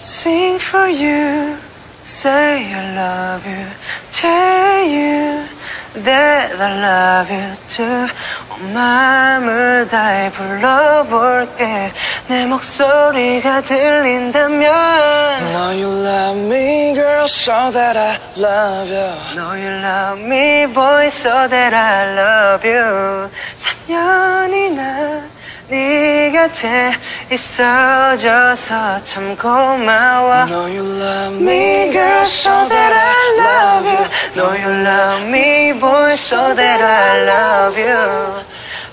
Sing for you, say I love you, tell you that I love you too. 온 마음을 다해 불러볼게. 내 목소리가 들린다면. Know you love me, girl, so that I love you. Know you love me, boy, so that I love you. 3년이나 네 곁에 있어줘서 참 고마워. Know you love me, girl, so that I love you. Know you love me, boy, so that I love you.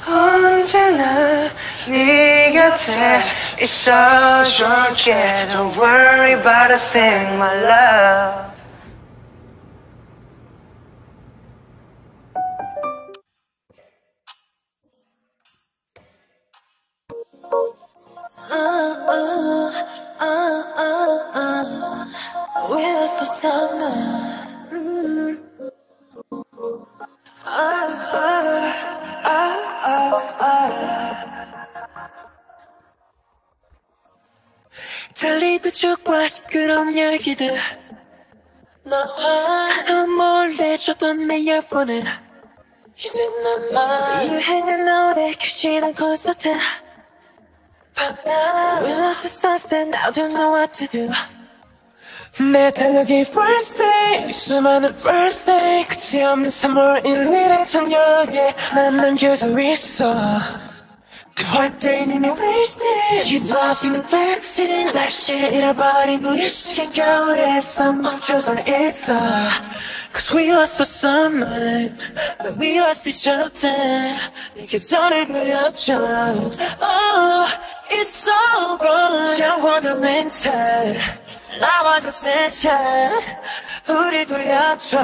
언제나 네 곁에 있어줄게. Don't worry about a thing, my love. 달리던 축과 시끄러운 얘기들. 너와 너 몰래 줬던 내 이어폰은 이제 나만 유행한 노래 규실한 콘서트 We lost the sunset, now don't know what to do 내 달력이 first day 수많은 first day 끝이 없는 3월 1일의 저녁에 난 남겨져 있어 내 workday 이미 wasted You lost in the vaccine 날씨를 잃어버린 우리 시간 겨울에서 멈춰서 있어 Cause we lost the summer But we lost each other 내 계절을 그려줘 Oh It's so good 영원한 멘트 나와 좀 special 우리 돌려줘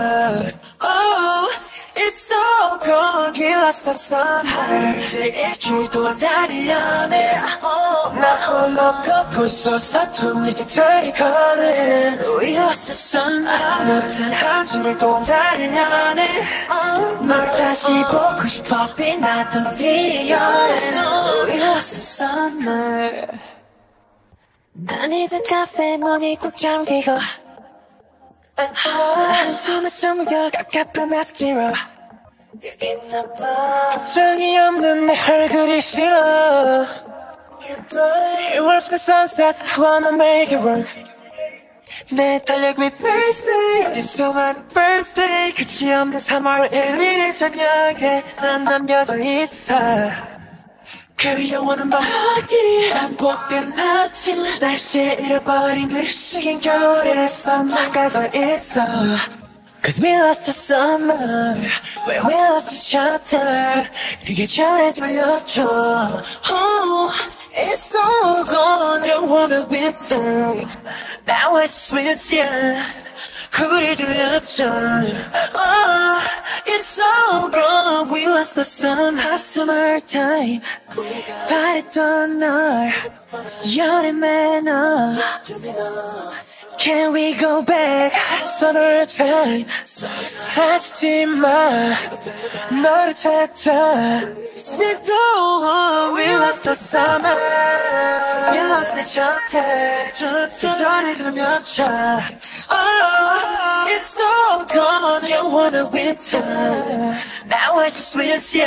Oh It's so good We lost the summer 일주일 동안 날이 연애 나 홀로 걷고 있어 서툰 이제 저리 걸은 We lost the summer 한 주를 동안 날이 연애 널 다시 보고 싶어 빛나던 여행 We lost the summer. 아니던 카페 문이 꾹 잠기고 한숨을 숨겨 가깝은 마스크 지러 걱정이 없는 내 얼굴이 싫어 It was my sunset, I wanna make it work. 내 달력 위 first day 어디 수많은 first day 끝이 없는 3월 1일의 저녁에 난 남겨져 있어 그 영원한 밤길이 반복된 아침 날씨를 잃어버린 듯이 겨울에서 망가져 있어 Cause we lost the summer When we lost each other 그게 전에 들려줘 Oh It's so gone 영원한 winter Now I just miss you 우리 들려줘 Oh It's so gone We lost the summer Summertime 바랬던 널 여름에 너 Can we go back? Summertime 사치지 마 너를 찾아 We go on We lost the summer We lost each other 전에 들으며쳐 Oh It's all gone You wanna winter Now I just miss you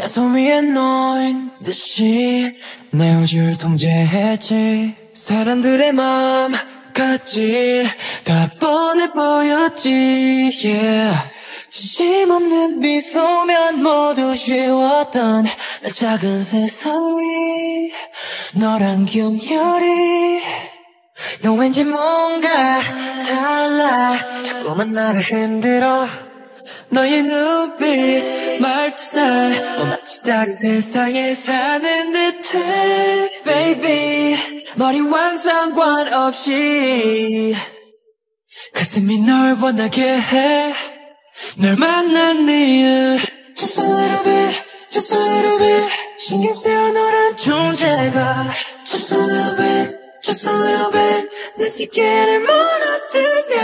내손 위에 놓인 듯이 내 우주를 통제했지. 사람들의 마음까지 다 뻔해 보였지. Yeah. 진심 없는 미소면 모두 쉬웠던 내 작은 세상 위 너란 기억열이 너 왠지 뭔가 달라. 자꾸만 나를 흔들어 너의 눈빛 말투 스타일 너 마치 다른 세상에 사는 듯해 baby 머리와 상관없이 가슴이 널 원하게 해 널 만난 이유 Just a little bit Just a little bit 신경 쓰여 너란 존재가 Just a little bit Just a little bit 내 세계를 무너뜨려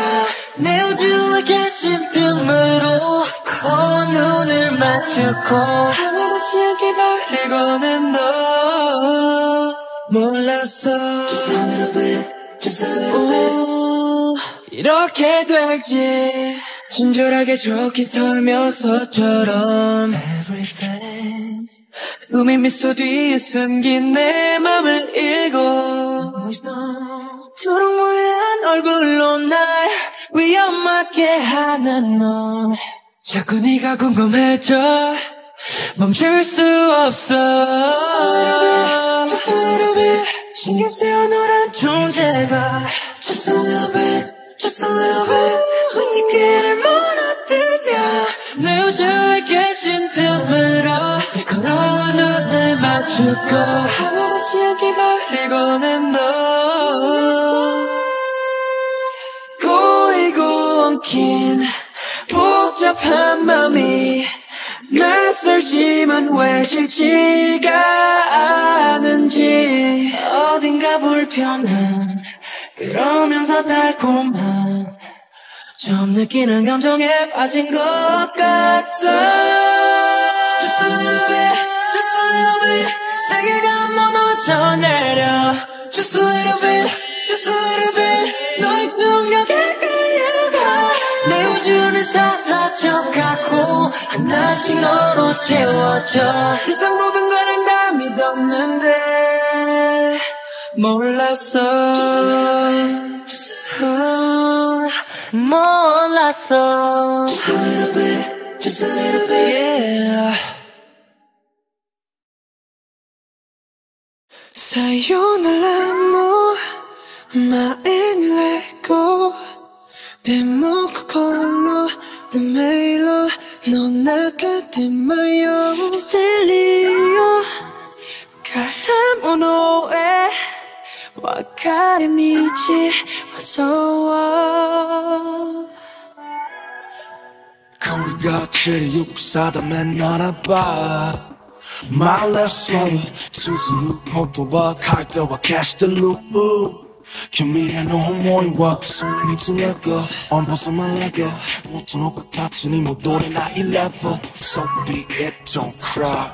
내 우주에 갇힌 틈으로 어 눈을 맞추고 아무렇지 않게 바리고는 너 몰랐어. Just a little bit Just a little bit 이렇게 될지 친절하게 적힌 설명서처럼 Everything. 꿈의 미소 뒤에 숨긴 내 맘을 읽어 초록무한 얼굴로 날 위험하게 하는 너 자꾸 네가 궁금해져. 멈출 수 없어. Just a little bit 신경 쓰여 너란 존재가 Just a little bit Just a little bit 내 세계를 무너뜨려. 내 우주에 계신 틈으로 걸어와 눈을 맞추고 아무렇 지 않게 바리고는 너 꼬이고 엉킨 복잡한 맘이 낯설지만 왜 싫지가 않은지. 어딘가 불편한 그러면서 달콤한 처음 느끼는 감정에 빠진 것 같아. Just a little bit, just a little bit 세계가 무너져 내려 Just a little bit, just a little bit 너의 능력에 끌려가 내 우주는 사라져가고 하나씩 너로 채워져 세상 모든 거는 다 믿었는데 몰랐어 어, 몰랐어 Just a little bit, just a little bit yeah. 사요나라 너 마엔 레고 내 목걸로 내 메일로 너 나가대 마요 스텔리오 갈라모노에 와카레미지 와서와 거울과 체리 육사다 맨 알아봐 말레스 서로 스스로 호도와 칼도와 캐시 들루 기미의 너모이와 So many to let go On 벗어만 let go 모두 놓고 다치니 모조리 나11 So be it don't cry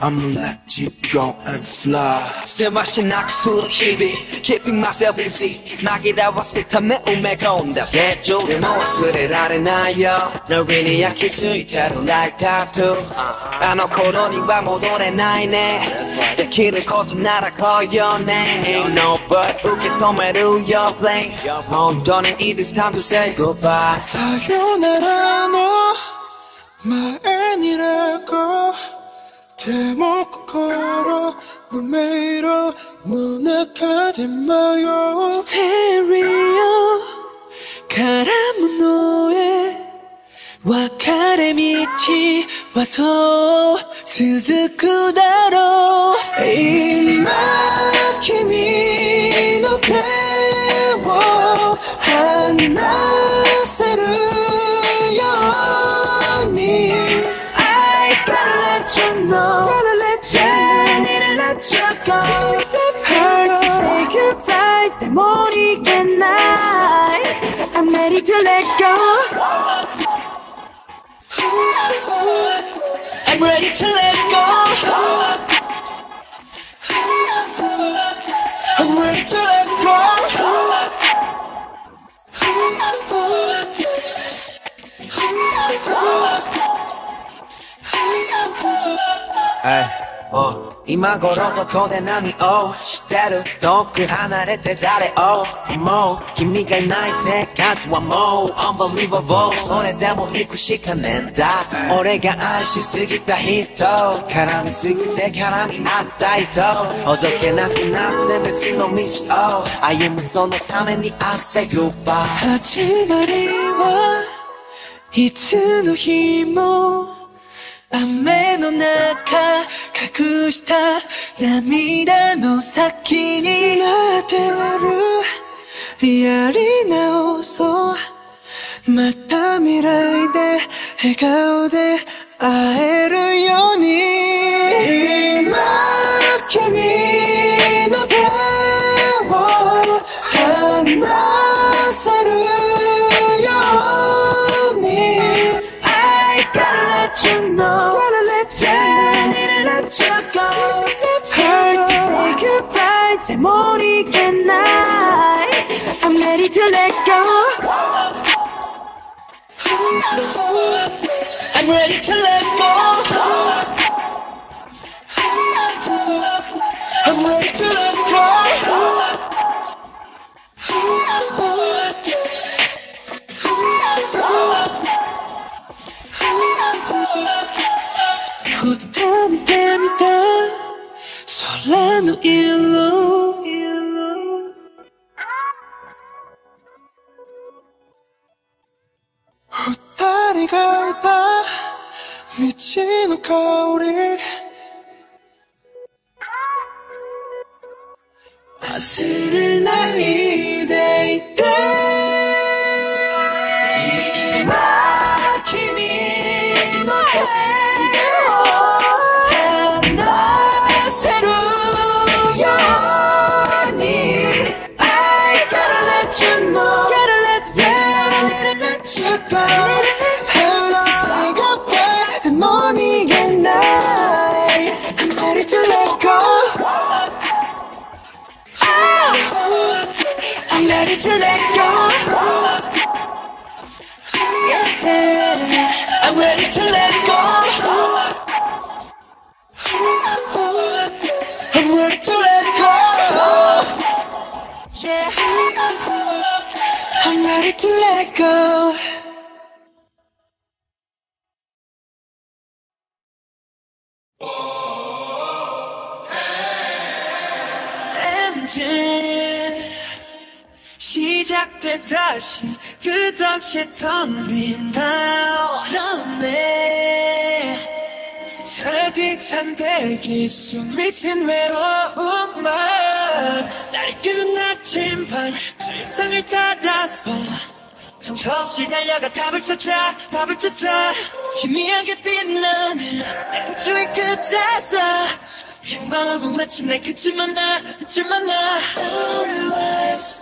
I'ma let you go and fly 세마신 악수로 희비 Keeping myself busy 마기다 왔을 때 매움에 건다 개조를 모습을 아래나요 널 really 약힐 수 있다로 like tattoo 안 놓고로니와 모조리 나이네 내 길을 거쳐 날아가요네 Ain't no but 웃게 도 매루 your plane 엉덩이 it is time to say goodbye no ma 아니라고 대먹고 걸어 너너 나가지 마요 스테레오 가라모노에 와카레 미치 와서 스즈쿠다로 이 막힘이 너 배워 I'm ready to let go. I'm ready to let go. 에 今頃そこで何をしてる遠く離れて誰をもう君がいない生活はもう Unbelievable それでも行くしかねえんだ俺が愛しすぎた人絡みすぎて絡み合った人ほどけなくなって別の道を歩むそのために汗ぐば始まりはいつの日も雨の中隠した涙の先になってるやり直そう。また未来で笑顔で会えるように。今君の手を離 I'm ready to let go I'm ready to let go I'm ready to let go 부담이 됩니다 설레는 일로 다리가 있다 미치는 거울이 아슬을 날리대 있대 ready to let go. I'm ready to let go. I'm ready to let go. Yeah. I'm ready to let go. MJ 시작돼 다시 끝없이 텅빈 바람에 차디찬 대기 숨 미친 외로움만 날이 끄는 아침반 세상을 따라서 정처없이 달려가 답을 찾아 답을 찾아. 희미하게 빛나는 내 우주의 끝에서 희망하고 마침내 끝을 만나 끝을 만나. Always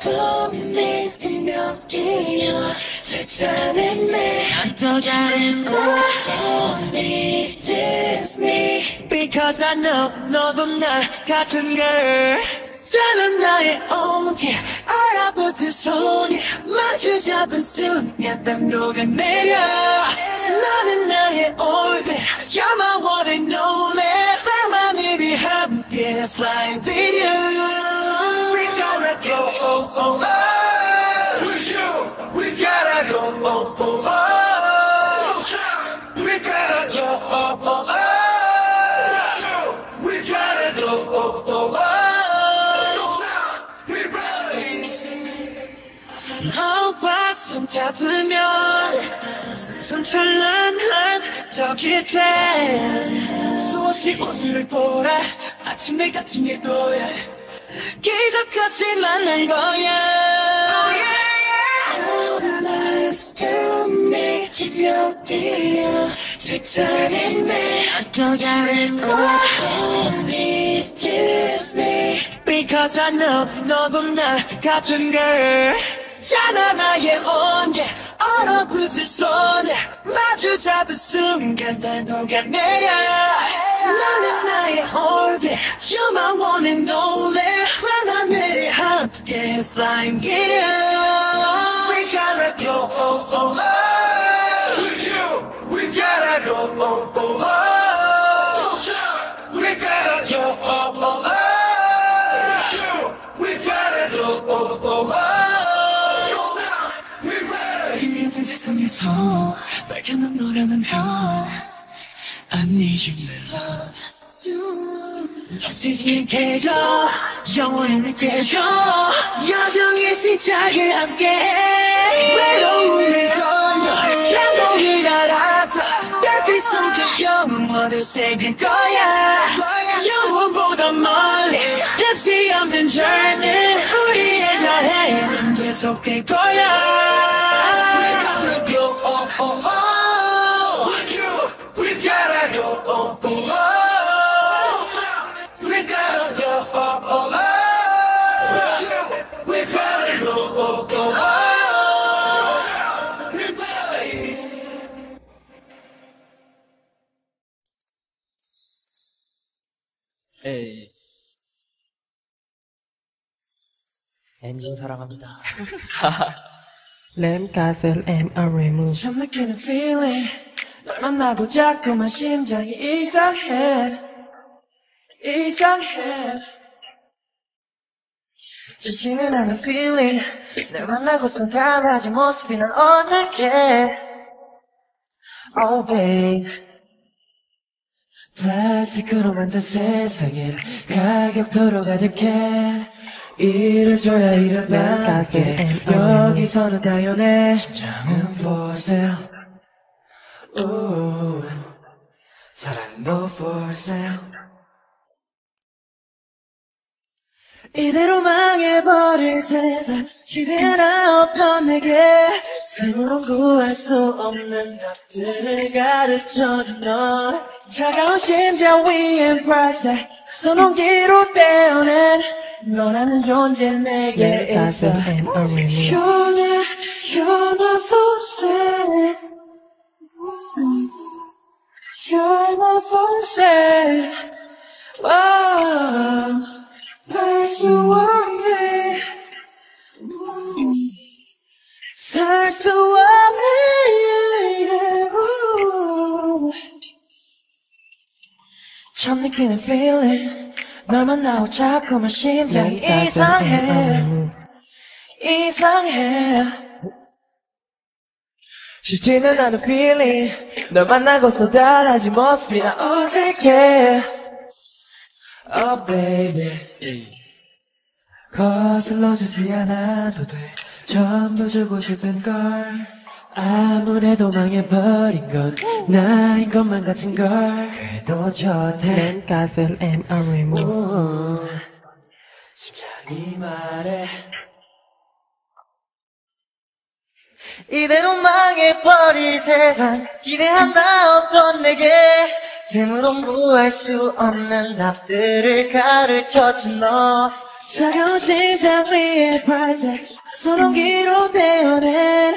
me 분명히요 잘자는내 안떠가는 Only Disney Because I know 너도 나 같은 걸 다른 나의 온기 알아보듯 손이 마주 잡은 순간 딱 녹아내려. 너는 나의 올드 You're my one and only 밤하늘이 함께 fly with you We gotta go oh oh oh With you We gotta go oh oh oh We gotta go oh oh oh We gotta go oh oh oh We ready 너와 손 잡으면 손철란한 저기 때 수없이 우주를 보라. 아침 내 같은 게 너야. 기적같이 만난 거야. Disney Because I know 너도 나 같은 걸 자나 나의 온게 얼어붙은 손에 마주 잡은 순간 다 녹아내려 너는 나의 얼굴 You're my one and only 하늘이 함께 flying with you We gotta go oh oh oh 세상에서 밝혀낸 너라는 별. I need you my love 넘치지 않게 영원히 느껴줘 여정의 시작을 함께. 외로움을 건너 남동을 알아서 별빛 속에 영원을 새길 거야. 영원보다 멀리 끝이 없는 journey 우리의 나해는 계속될 거야 엔진 사랑합니다. 램 가셀 앤 아레무 참 느끼는 feeling. 널 만나고 자꾸만 심장이 이상해. 이상해. 지치는 않은 feeling. 널 만나고선 달라진 모습이 난 어색해. Oh babe. 플라스틱으로 만든 세상에 가격표로 가득해 일을 줘야 받게. 여기서는 당연해. 심장은 for sale. 우 사랑도 for sale. 이대로 망해버릴 세상. 기대 하나 없던 내게 생으로 구할 수 없는 답들을 가르쳐준 너 차가운 심장 위엔 발살 선홍기로 떼어낸 너라는 존재 내게 램 있어 가셀 앤 아레무 You're not, you're not for sale You're not for sale oh. 할수 없네 살수 없네 처음 느끼는 feeling 널 만나고 자꾸만 심장이 이상해. 이상해. 쉽지는 않은 feeling. 널 만나고서 달라진 모습이 나 어색해. Oh baby. 거슬러 주지 않아도 돼. 전부 주고 싶은 걸 아무래도 망해버린 건 나인 것만 같은 걸. 그래도 좋대 램 가셀 앤 아레무 우, 심장이 말해. 이대로 망해버릴 세상. 기대 하나 없던 내게. 생으로 구할 수 없는 답들을 가르쳐준 너. 차가운 심장 위에 발색 소롱기로 떼어낸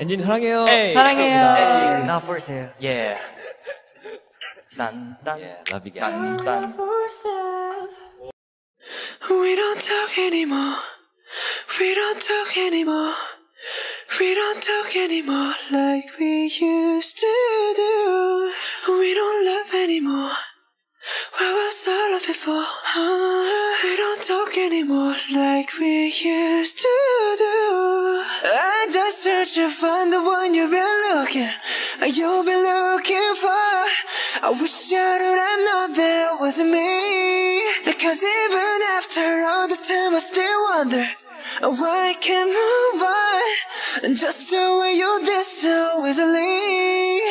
엔진 사랑해요. 사랑해요. Not for sale. 예. 딴딴. 라비게. 딴딴. for sale. We don't talk anymore. We don't talk anymore. We don't talk anymore like we used to do. We don't love anymore. What was all of it for? Uh, we don't talk anymore like we used to do. I just search to find the one you've been looking, you've been looking for. I wish I would have known that wasn't me. Because even after all the time, I still wonder why I can't move on. Just the way you did so easily.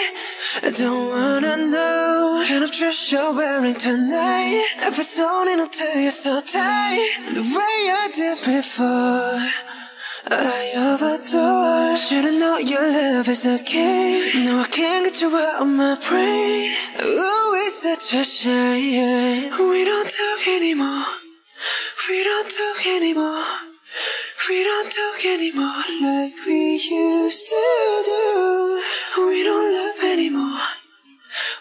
I don't wanna know kind of dress you're wearing tonight. If it's only until you're so tight, the way I did before. I overdose. Should've known your love is a game. No, I can't get you out of my brain. Oh, it's such a shame. We don't talk anymore. We don't talk anymore. We don't talk anymore like we used to do. We don't love anymore.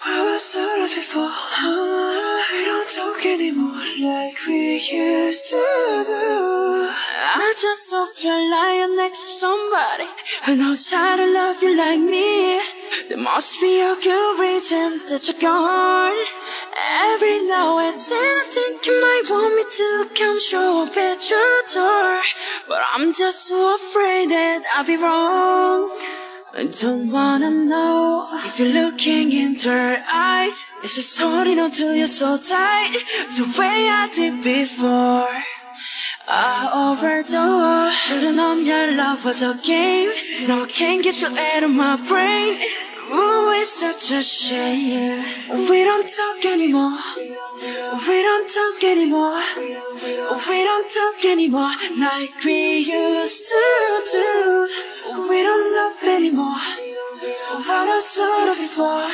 What was all of it for? Uh, we don't talk anymore like we used to do. I just hope you're lying next to somebody who knows how to love you like me. There must be a good reason that you're gone. Every now and then I think you might want me to come show up at your door. But I'm just so afraid that I'll be wrong. I don't wanna know if you're looking into her eyes. Is just holding on to you so tight, the way I did before. I overdosed. Should've known your love was a game. No, I can't get you out of my brain. Ooh, it's such a shame. We don't talk anymore. We don't talk anymore. We don't talk anymore like we used to do. We don't love anymore. I saw before.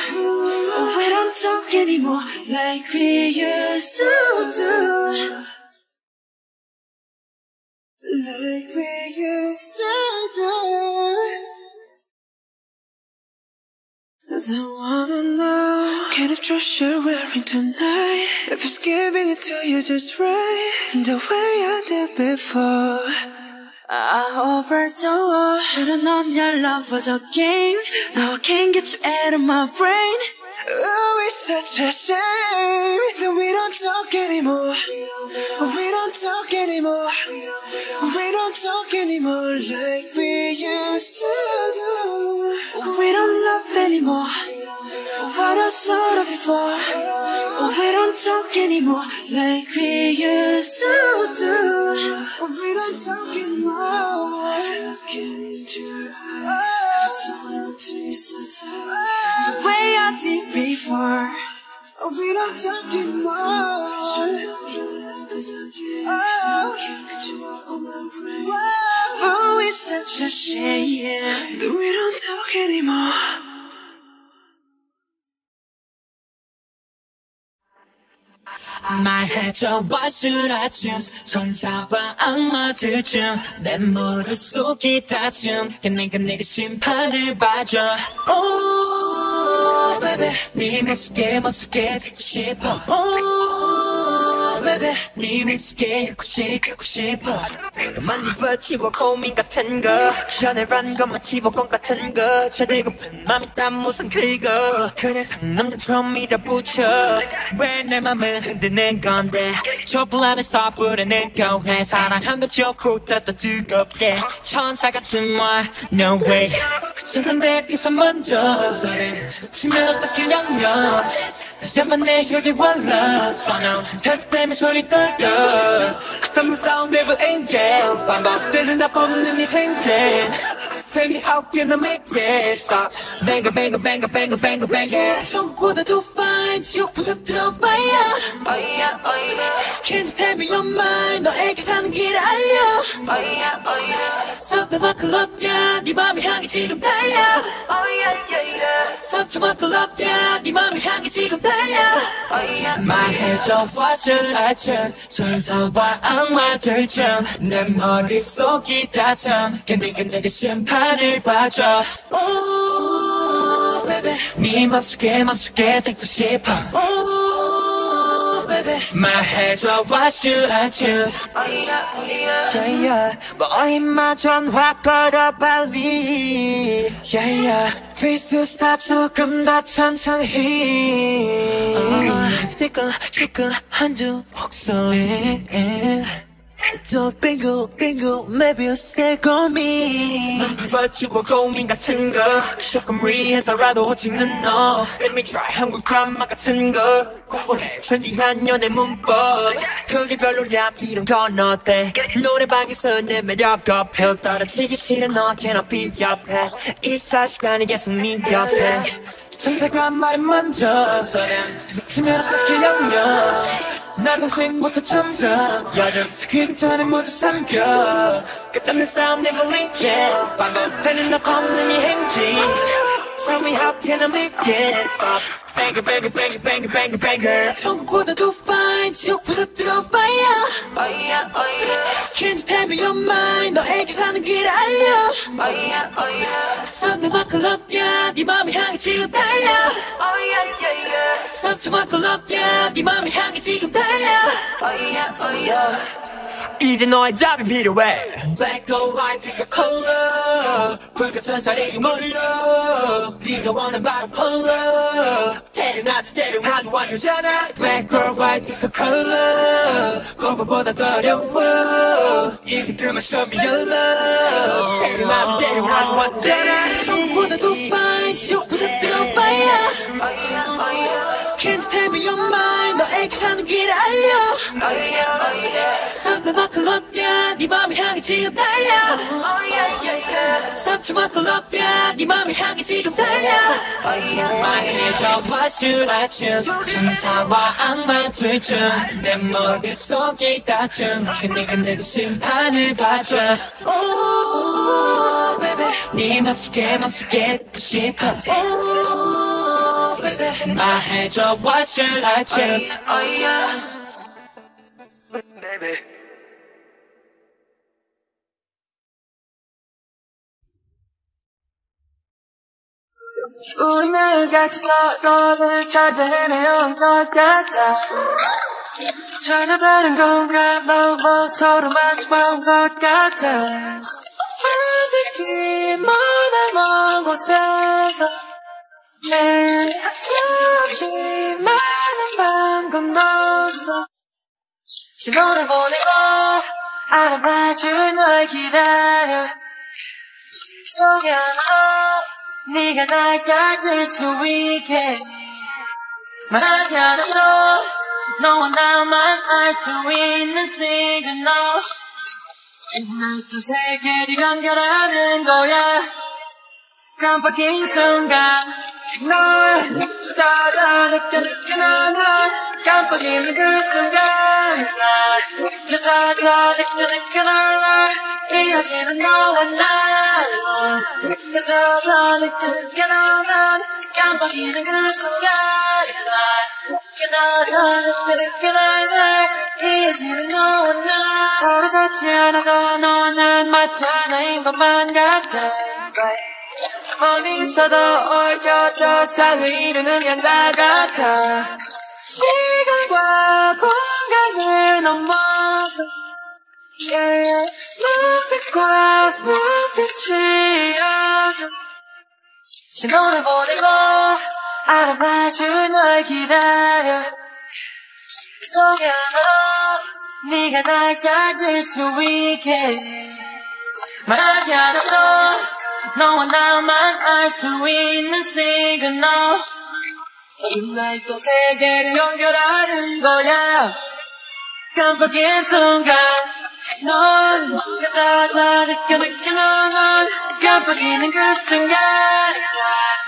We don't talk anymore like we used to do. Like we used to do. I don't wanna know Kind of dress you're wearing tonight If it's giving it to you just right The way I did before I overdosed Should've known your love was a game. Now I can't get you out of my brain. Oh, it's such a shame That we don't talk anymore. We don't talk anymore. We don't talk anymore Like we used to do. We don't love anymore What I saw before. Oh, We don't talk anymore Like we used to do. Oh, We don't talk anymore. The way I did before. Oh, We don't talk anymore. Oh, it's such a shame that we don't talk anymore. 말해줘. What should I choose. 천사와 악마들 중내 머릿속이 다줌 내가 내가 심판을 봐줘. Oh baby. 네 맘속에 맘속에 듣고 싶어. Oh baby 네 잃고 싶고 싶어? 너만 입어치고 고민 같은 거. 연애란 것만 집어건 같은 거. 제대고픈 맘이 다 무슨 그거? 그래 상남자처럼 밀어붙여. 왜 내 맘을 흔드는 건데? 촛불 안에서 불어낸 거해 사랑한다 좋고 또 뜨겁게. 천사 같은 말 No way. 그치만 내게서 먼저 소리 치면 어떻게 영영 다시 한번 내 혈기 원라 사나운 심장 때 문에 소리 떨려 그딴 싸움 never angel. 반복되는 다 뽑는 이 행진 Tell me how can I make it stop Bang bang bang bang bang bang it 전보다 더 fine 지옥보다 더 fire Oh yeah oh yeah Can you tell me your mind 너에게 가는 길을 알려 Oh yeah oh yeah Something about love yeah 네 맘이 향해 지금 달려 Oh yeah yeah yeah Something about love yeah 네 맘이 향해 지금 달려 Oh yeah 말해줘 what should I choose 천사와 악마들 중내 머릿속이 다참 근데 내게 심판 을 봐줘 Ooh, baby 네 맘속에 맘속에 듣고 싶어 Ooh, baby 말해줘 what should I choose Yeah, yeah. 뭐 임마 전화 걸어 빨리. Yeah yeah Please to stop 조금 더 천천히 티끌 티끌 한두 목소리. 또 빙글 빙글 maybe a second me. 버치고 고민 같은 거 조금 리해서라도 찍는 너. Let me try 한국 드라마 같은 거. 공부해 trendy한 연애 문법. 그게 별로야 이런 건 어때? 노래방에서 내 매력 어필 떨어지기 싫은 너. Cannot be 옆에. 24시간이 계속 네 곁에 선택한 말이 먼저 서면 듣으면 어떻게 영영 나는 생부터 점점 여름 스크립트안에 모두 삼켜. 끝없는 싸움 never link it. 반복되는 너 없는 이 행진. Tell me how can I make it stop Banger banger banger banger banger banger 천국보다 더 fine 지옥보다 더 fire. Oh yeah oh yeah. Can you tell me your mind 너에게 가는 길을 알려 Oh yeah oh yeah. About love yeah 네 맘을 향해 지금 달려 Oh yeah yeah yeah. About love yeah 네 맘을 향해 지금 달려 Oh yeah oh yeah. 이제 너의 답이 필요해 Black or white pick a color 붉은 천사를 몰라 네 네가 원한 바로 흘러 데려놔도 데려가도 완료잖아 Black or white pick a color 거울보다 더 어려워 Easy girl show me your love 데려놔도 데려가도 완료잖아 지옥보다도 fine 지옥보다도 fire Can you tell me your mind. 너에게 가는 길을 알려. 삼배만 클럽야 네 맘을 향해 지금 달려. 삼초만 클럽야 네 맘을 향해 지금 달려. 마해져 화실아침 천사와 악마 둘중내 머릿속에 다쯤 그니까 내게 심판을 받죠. Oh baby. 네 맘속에 맘속에 듣고 싶어 Oh baby 말해줘 what should I do 우리 매일 같이 서로를 찾아 헤매온 것 같아 전혀 다른 공간 너무 서로 마주본 것 같아 어디기 먼먼 곳에서 수없이 많은 밤 건너서 신호를 보내고 알아봐줄 널 기다려. 속에 안아 네가 날 찾을 수 있게. 말하지 않아도 너와 나만 알 수 있는 시그널. 이날또 세계를 연결하는 거야. 깜빡인 순간 널 따라 느껴 느껴 널 깜빡이는 그 순간 날 느껴 따라 느껴 느껴 널 이어지는 너와 나 느껴 따라 느껴 느껴 널 깜빡이는 그 순간 날 느껴 따라 느껴 느껴 널 이어지는 너와 나 서로 닿지 않아도 너와 난 마치 하나인 것만 같아 멀리 서도 얽혀져 상을 이루는 양과 같아 시간과 공간을 넘어서 yeah. 눈빛과 눈빛이 어져 신호를 보내고 알아봐줄 널 기다려 속에 안아 네가 날 찾을 수 있게 말하지 않아도 너와 나만 알 수 있는 시그널. 이날 또 세계를 연결하는 거야. 깜빡인 순간 넌 느껴다 느껴 느껴 넌 깜빡이는 그 순간.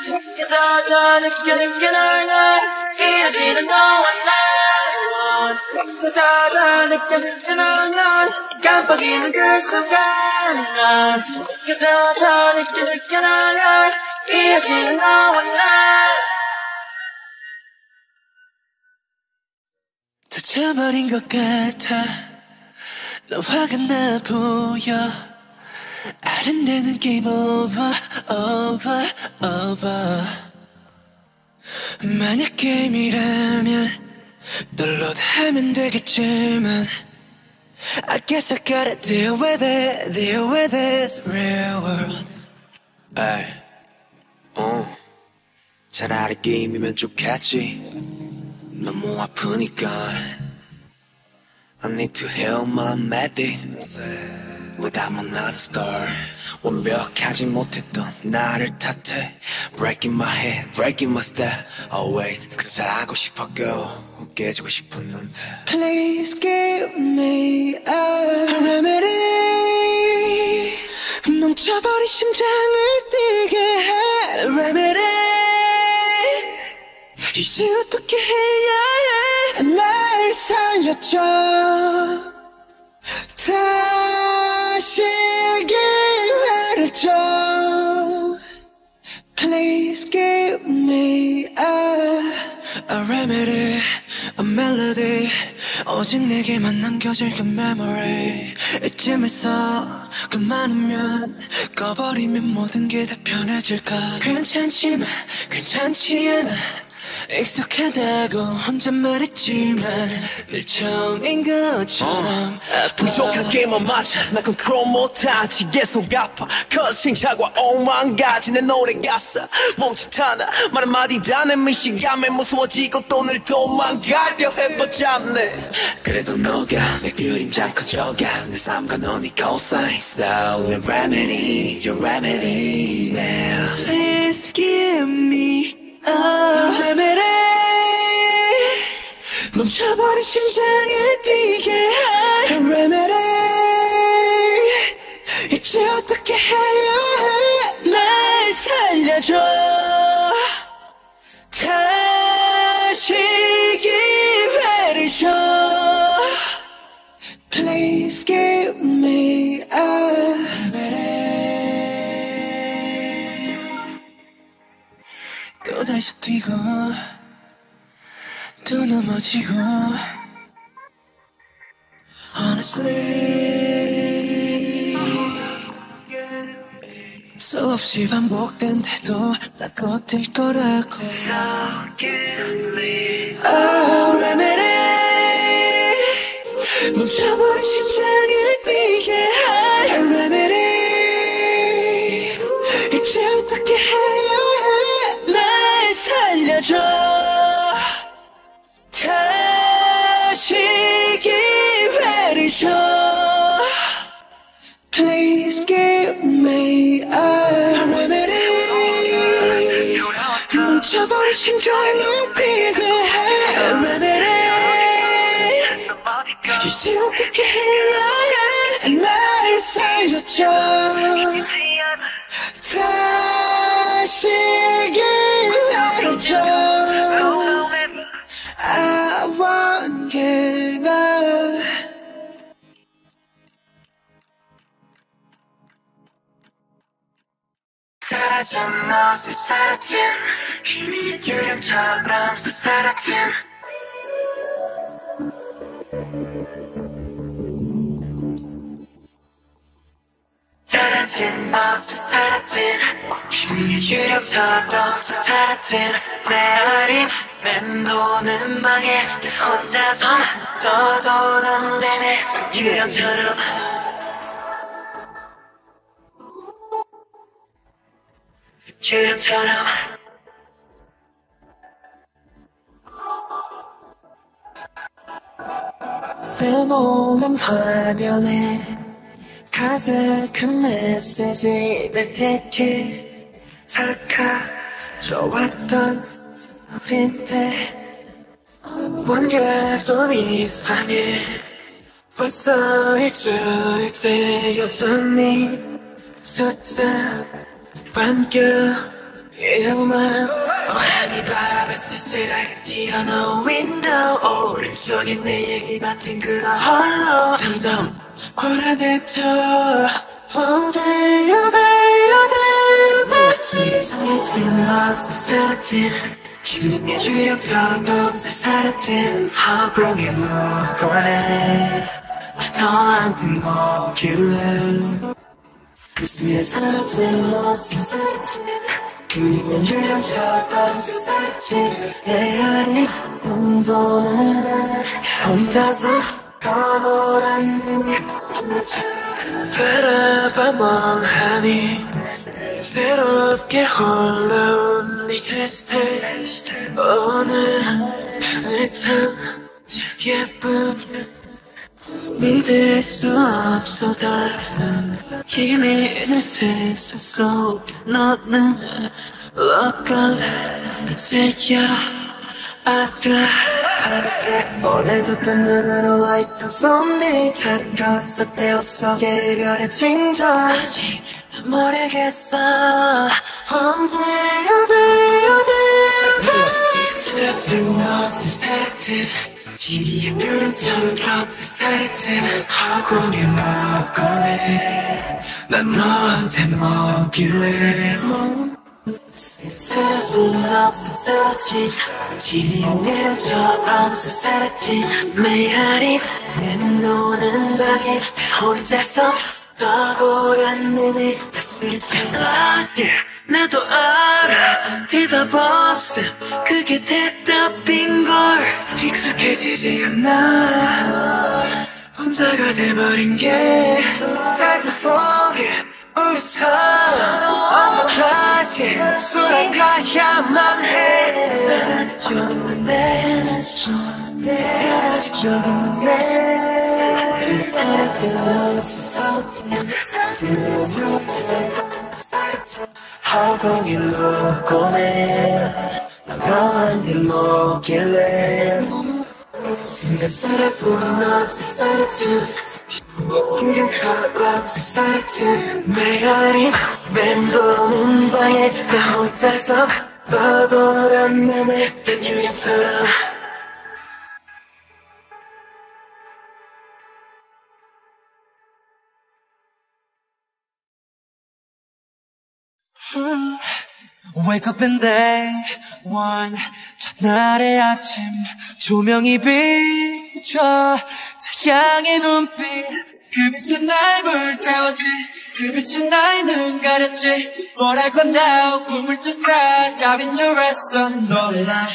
느껴다 느껴 느껴 널 이어지는 너와 나 느껴다 느껴 느껴 넌 깜빡이는 그 순간. 느껴다 느껴 느껴 널 이어지는 너와 나 다쳐버린 것 같아 너 화가 나 보여 아른대는 게임 over over over 만약 게임이라면 download 하면 되겠지만 I guess I gotta deal with it deal with this real world 에이, 어, 차라리 게임이면 좋겠지. 너무 아프니까. I need to heal my melody. Without another star. 완벽하지 못했던 나를 탓해. Breaking my head, breaking my step. Always. 그저 잘하고 싶었고, 깨지고 싶었는데. Please give me a remedy 멈춰버린 심장을 뛰게 해 remedy 이제 어떻게 해야 해 날 살려줘 다시 기회를 줘. Please give me a, a remedy, a melody. 오직 내게만 남겨질 그 memory. 이쯤에서 그만하면 꺼버리면 모든 게 다 편해질까 괜찮지만 괜찮지 않아 익숙하다고 혼자 말했지만 늘 처음인 것처럼 부족한 게이머 맞아. 날 컨트롤 못하지. 계속 아파. 'Cause 시행착오와 오만 가지 내 노래 가사. 몸짓 하나 말 한마디 다 내 미시감에 무서워지고 또 늘 도망가려 해 but 잡네. 그래도 네가 내 그림자 커져가 내 삶과 너는 equal sign So your remedy. Your remedy now. Please give me remedy 멈춰버린 심장을 뛰게 할 remedy 이제 어떻게 해야 해? 날 살려줘 다시 기회를 줘 Please give me a 또 다시 뛰고 또 넘어지고. Honestly 수없이 반복된데도 나도 뛸 거라고. Oh, remedy. 멈춰버린 심장을 뛰게 할 심장을 뛰게 해 remedy 이제 어떻게 해야 해. 나를 살려줘. 다시 기회를 줘. I won't give up 사라진 너스 사라진 힘이 유령처럼 사라진 사라진 너스 사라진. 힘이 유령처럼 사라진. 내 어림 맴도는 방에. 혼자서 떠돌아대네 유령처럼. 유령처럼 내 몸은 화면에 가득한 메시지를 택해 탁해져왔던 우린데 뭔가 좀 이상해 벌써 일주일째 여전히 숫자 반겨 이만 어안이 밤에 쓸쓸하게 뛰어나온 윈도우 오른쪽에 내 얘기 같은 그런 홀로 점점 불안해져 어디야 돼야 돼 세상에 지나서 사라진 기분의 유령처럼 사라진 허공에 묻거네 너한테 먹길래 가슴에 사라진 모습 사라진 그리고 유령처럼 사라진 내 안에 운동을 혼자서 걸어다니는 바라봐 멍하니 새롭게 홀라온 리스트 오늘 하늘이 참 예쁜 믿을 수 없어 더 이상 힘이 날 세상 속 너는 어떤지야? 알아 오늘도 뜨는 라이트 솜니 차가워서 속에 이별의 징조 아직 모르겠어. 어디야 돼야 돼. 사라진 너스 지리의 뷰처럼 사라진 허공에 먹거래 난 너한테 먹길래 사라진 지리의 뷰처럼 사라진 메아리 맴도는 방에 혼자서 떠돌아내네 나도 알아 대답 없음 그게 대답인걸 익숙해지지 않아 혼자가 돼버린 게 살살 속에 우리처럼 어서 다시 돌아가야만 해 여기 있는데 아직 여기 있는데 하루 일로 꺼내. 나만 일로길래. 내가 살아도 너 살았지. 힘겨워 살았지. 내 어린 맴도는 방에 나 혼자서 떠돌아내네. 난 유령처럼 Wake up in day one 첫날의 아침 조명이 비춰 태양의 눈빛 그 빛은 날 불태웠지 그 빛은 나의 눈 가렸지. 건 now 꿈을 쫓아 답인 줄 알았어 놀라.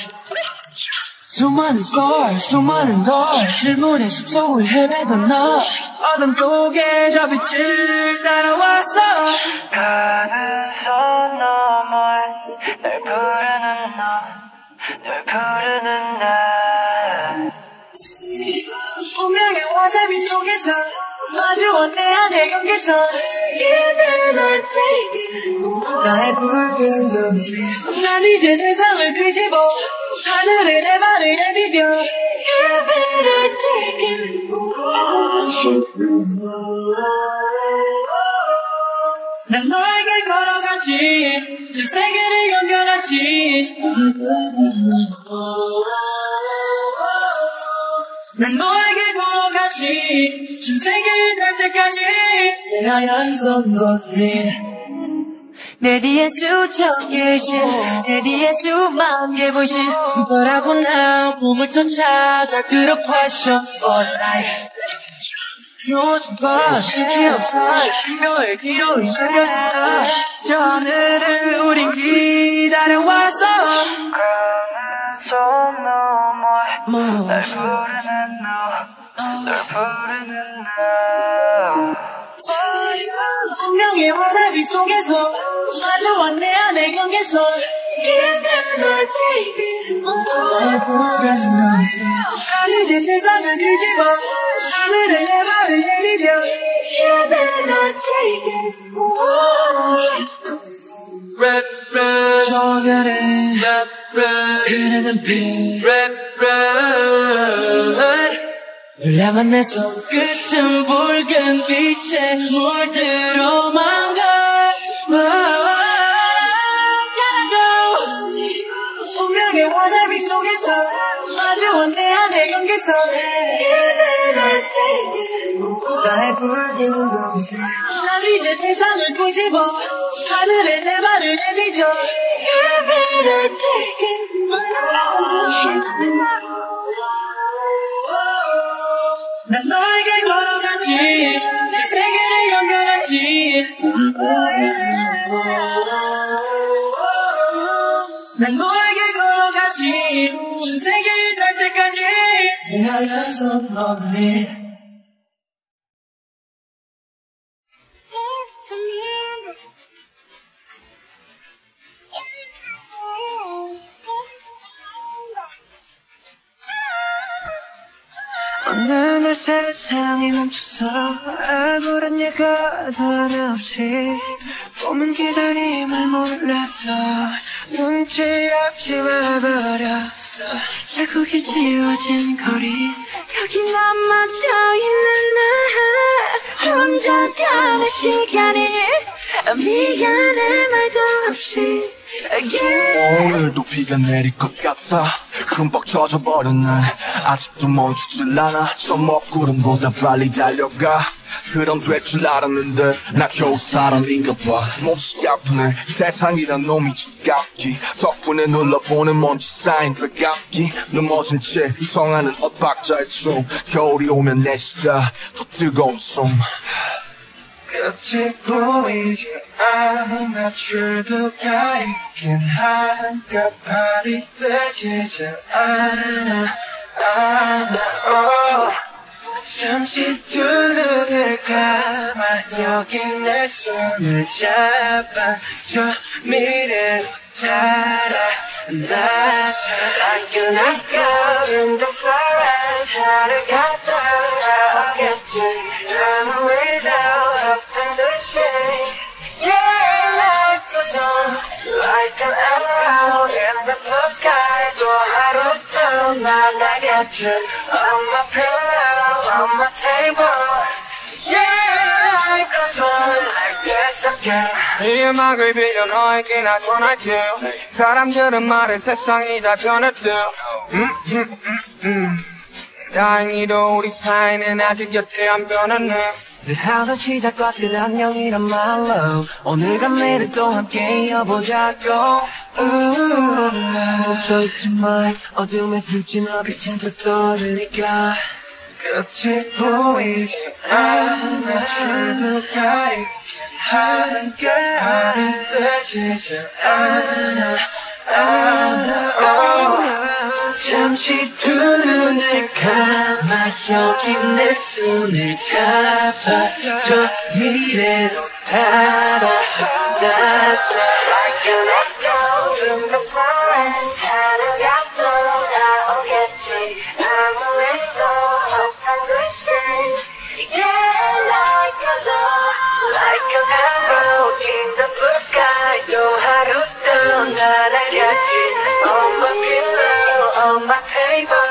수많은 썰 수많은 널 질문의 숲속을 헤매던 너 어둠 속에 저 빛을 따라왔어. 다른 선 너머 널 부르는 너널 부르는 나. 운명의 와사비 속에서 마주한 내 경계선 나의 붉은 눈빛 난 이제 세상을 뒤집어 하늘에 내 발을 내비벼 난 너에게 걸어가지. 이 세계를 연결하지. 난 너에게 전 세계에 갈 때까지 내 하얀 손걷기. 내 뒤에 수천 개의 신내 뒤에 수만 개 불신. go now 꿈을 쫓아 다 들어 question for life 요즘 봐 기억사 기묘의 기로이 그려진다. 저 하늘을 우린 기다려왔어. 선 너머 날 부르는 너 널 부르는 나 운명의 와사비 속에서 마주한 내 안의 경계선. 눈빛 난 이제 세상을 뒤집어 하늘에 내 발을 내리려 red, red 저간에 red, red 흐르는 피 red, red 흘러만 내 손끝은 붉은 빛에 물들어만 가. 운명의 와사비 속에서 마주한 내 안의 경계선. 나의 붉은 눈빛 난 이제 세상을 뒤집어 하늘에 내 발을 내비져 난 너에게 걸어가지. 내 세계를 연결하지. 난 너에게 걸어가지. 전 세계에 갈 때까지. 내손 언니 어느 날 세상이 멈춰서 아무런 예가 없이 꿈은 기다림을 몰라서 눈치 없이 와버렸어. 자국이 지워진 거리. 여기 남아져 있는 나 혼자 가는 시간이 미안해 말도 없이 오늘도 비가 내릴 것 같아. 흠뻑 젖어버린 날. 아직도 멈추질 않아. 저 먹구름보다 빨리 달려가. 그럼 될 줄 알았는데 나 겨우 사람인가 봐. 몹시 아프네. 세상이란 놈이 지갑기. 덕분에 눌러보는 먼지 쌓인 배갑기. 넘어진 채 성하는 엇박자의 춤 겨울이 오면 내쉬다 더 뜨거운 숨 끝이 보이지 안아줄 가 있긴 한가 발이 뜨지 않아 않아 oh. 잠시 두 눈을 감아 여기 내 손을 잡아 저 미래로 따라 나자 I cannot go in the forest 하늘 갔다 오겠지 I'm without up the shade Yeah, life goes on like an arrow the sky 또 하루 또 날아가지 On my pillow, on my table like this again 이 음악을 빌려 너에게 나 전할게 사람들은 말해 세상이 다 변했대 음, 음, 음, 음. 다행히도 우리 사이는 아직 여태 안 변했네 늘 하던 시작과 끝 안녕이란 말로 오늘과 내일 또 함께 이어보자고. 멈춰있지 마 어둠에 숨진 빛은 또 떠오르니까. 끝이 보이지 않아. 출구가 있긴 한가 발이 뜨지 않아. 않아 oh. 잠시 두 눈을 감아 여기 내 손을 잡아 저 미래로 따라 나자 I cannot go in the forest 하늘가 떠나오겠지 아무래도 없던 듯이 Yeah, life goes on like an arrow in the blue sky 또 하루 또 날아가지 On my pillow, on my table.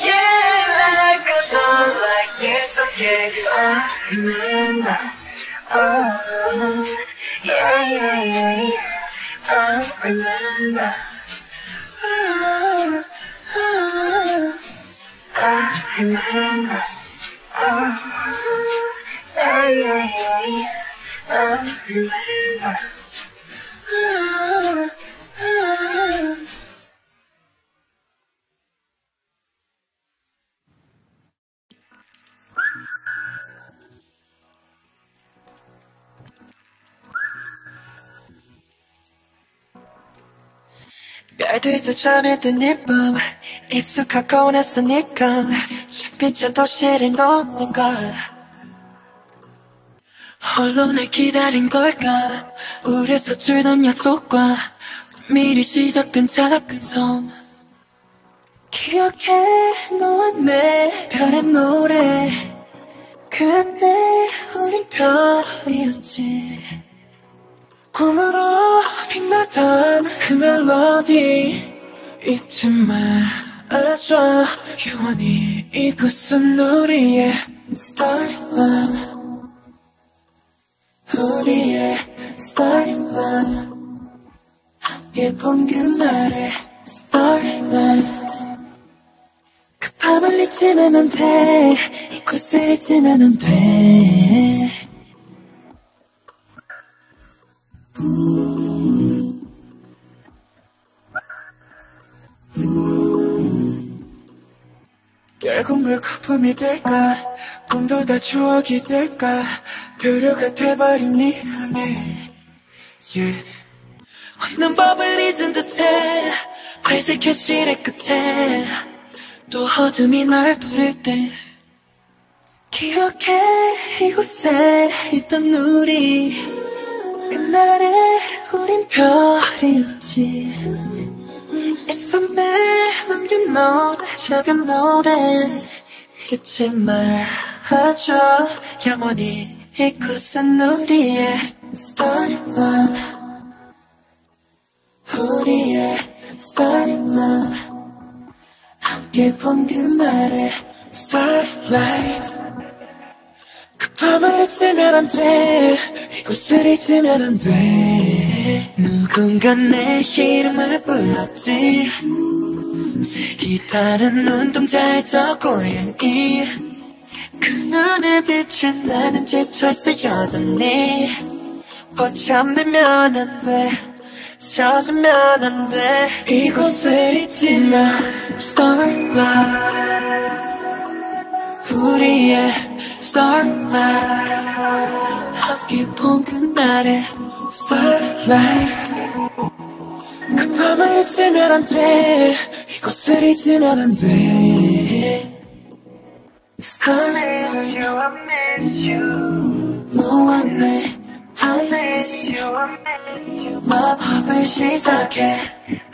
Yeah, life goes on like this again I uh, remember. Oh, yeah, yeah, yeah I uh, remember. Oh, oh, I remember. Oh, yeah, yeah, yeah I remember. Oh, oh. 별들도 잠에 든이 밤 익숙하고 낯서니까 빛은 도시를 넘는 걸. 홀로 날 기다린 걸까? 우리 서툴던 약속과 미리 시작된 작은 섬 기억해 너와 내 별의 노래. 그때 우린 별이었지 꿈으로 빛나던 그 멜로디. 잊지 말아줘. 영원히 이곳은 우리의 Starland. 우리의 Starland. 본 그날의 Starlight. 그 밤을 잊으면 안돼. 이곳을 잊으면 안돼 결국 물거품이 될까? 꿈도 다 추억이 될까? 표류가 돼버린 네 안에. Yeah. 없는 법을 잊은 듯해. 회색 현실의 끝에. 또 어둠이 날 부를 때. 기억해 이곳에 있던 우리 그날에 우린 별이었지. 이 섬에 남긴 노래 작은 노래. 잊지 말아줘 영원히 이곳은 우리의 Starland 우리의 Starland 함께 본 그날의 Starlight 그 밤을 잊으면 안돼. 이곳을 잊으면 안돼. 누군가 내 이름을 불렀지. 색이 다른 눈동자에 저 고양이. 그 눈에 비친 나는 지쳐있어 여전히. 포참되면 안돼. 젖으면 안돼. 이곳을 마 Starlight. 우리의 Starlight 함께 깊은 그날의 starlight 그 밤을 잊으면 안돼 이곳을 잊으면 안돼 Starlight you I miss you 너와 내 I miss you I miss you 마법을 시작해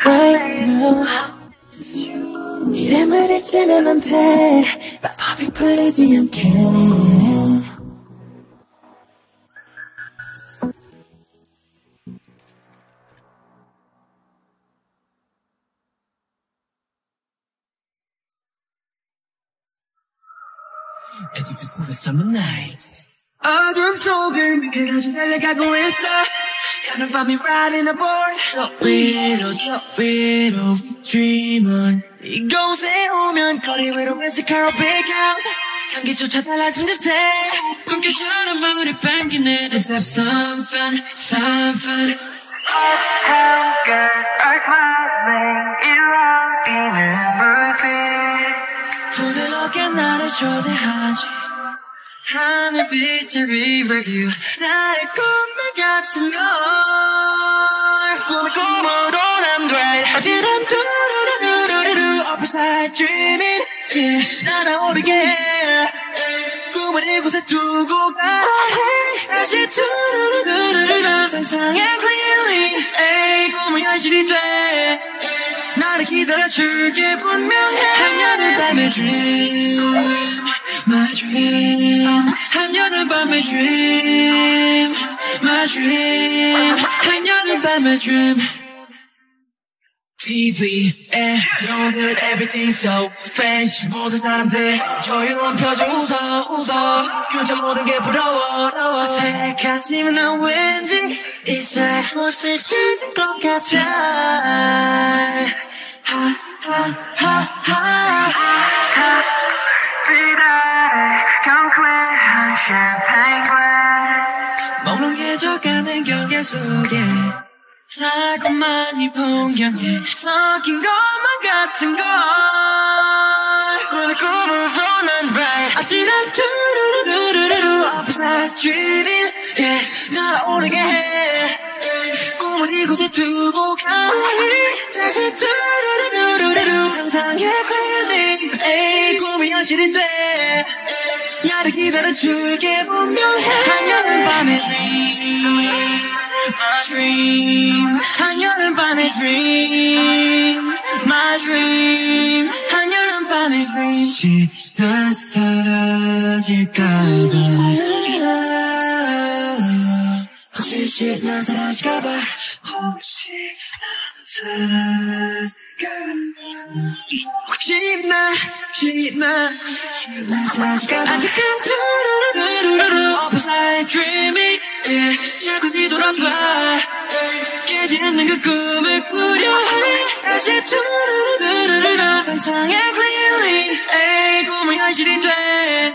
right now 이름을 잊으면 안돼 마법이 풀리지 않게. Addicted to the summer nights 어둠 속을 그려져 달려가고 있어 여름밤이 riding a board The widow, the widow, dream on 이곳에 오면 거리 위로 웨스카로 big house 향기조차 달라진 듯해 꿈결처럼 마무리 반기네 Let's have some fun, some fun Uptown girl are smiling 이러기는 불빛 부드럽게 나를 초대하지 하늘빛의 view 나의 꿈만 같은 걸. 꿈을 꿈으로 두래. 어지러운 두루루루루루 Upper side dreaming yeah 날아오르게. 꿈을 이곳에 두고 가 hey, 다시 두루루루루루 상상해 clearly. Hey 꿈은 현실이 돼. 나를 기다려줄게 분명해. 한여름 밤의 dream My dream. 한여름 밤의 dream? My dream. 한여름 밤의 dream? TV에 들어오는 everything so fancy. 모든 사람들 여유로운 표정 웃어 웃어. 그저 모든 게 부러워 부러워. 새까지면 난 왠지 이제 옷을 찾은 것 같아. 하하하하. 경 glass 몽롱해져 가는 경계 속에 달콤한 이 풍경에 섞인 것만 같은 걸. 오늘 꿈으로 난 right 어지러운 두루루루루루 upside dreaming yeah 날아오르게 해. 꿈을 이곳에 두고 가 다시 두루루루루루 상상해 clearly 에이 꿈이 현실이 돼 나를 기다려줄게 분명해. 한여름 밤의 dream My dream 한여름 밤의 dream My dream 한여름 밤의 dream. 혹시 다 사라질까봐. 혹시 나 사라질까봐. 혹시 나 사라질까봐 혹시 나 혹시 나. 혹시 나 사라질까봐 아직은 두루루루루루 Upper side dreaming. 자꾸 뒤돌아봐. 깨지 않는 그 꿈을 꾸려 해. 다시 두루루루루루 상상해 clearly 꿈은 현실이 돼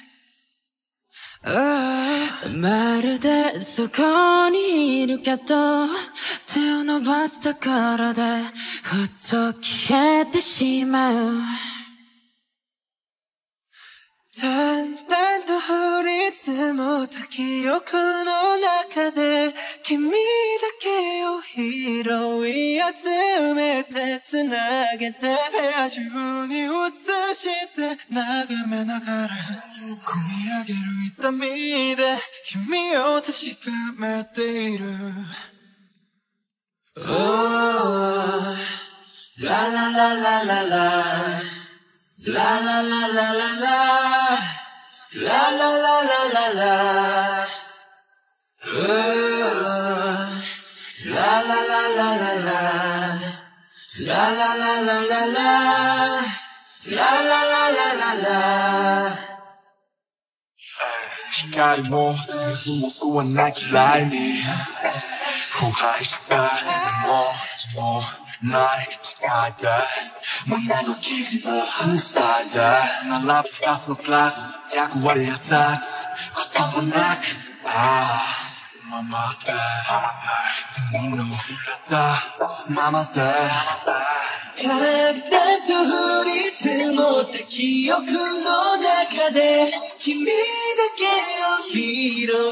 まるでそこにいるけど手を伸ばしたからでふっと消えてしまう。淡々と降り積もった記憶の中で君だけを拾い集めてつなげて部屋中に映して眺めながら込み上げる痛みで君を確かめている。Oh, la la la la la la. La la la la la la La la la la la la Oh, La la la la la la La la la la la la La la la la la la 光も水もそうはない嫌いに腐敗したもの 날 지가다 못난고 기지어 하는 사이다 난 라프 같은 클래스 야구 와리 핫다스 걷다 못나아 ままで君の触れた。ままでたと降り積もった記憶の中で。君だけを拾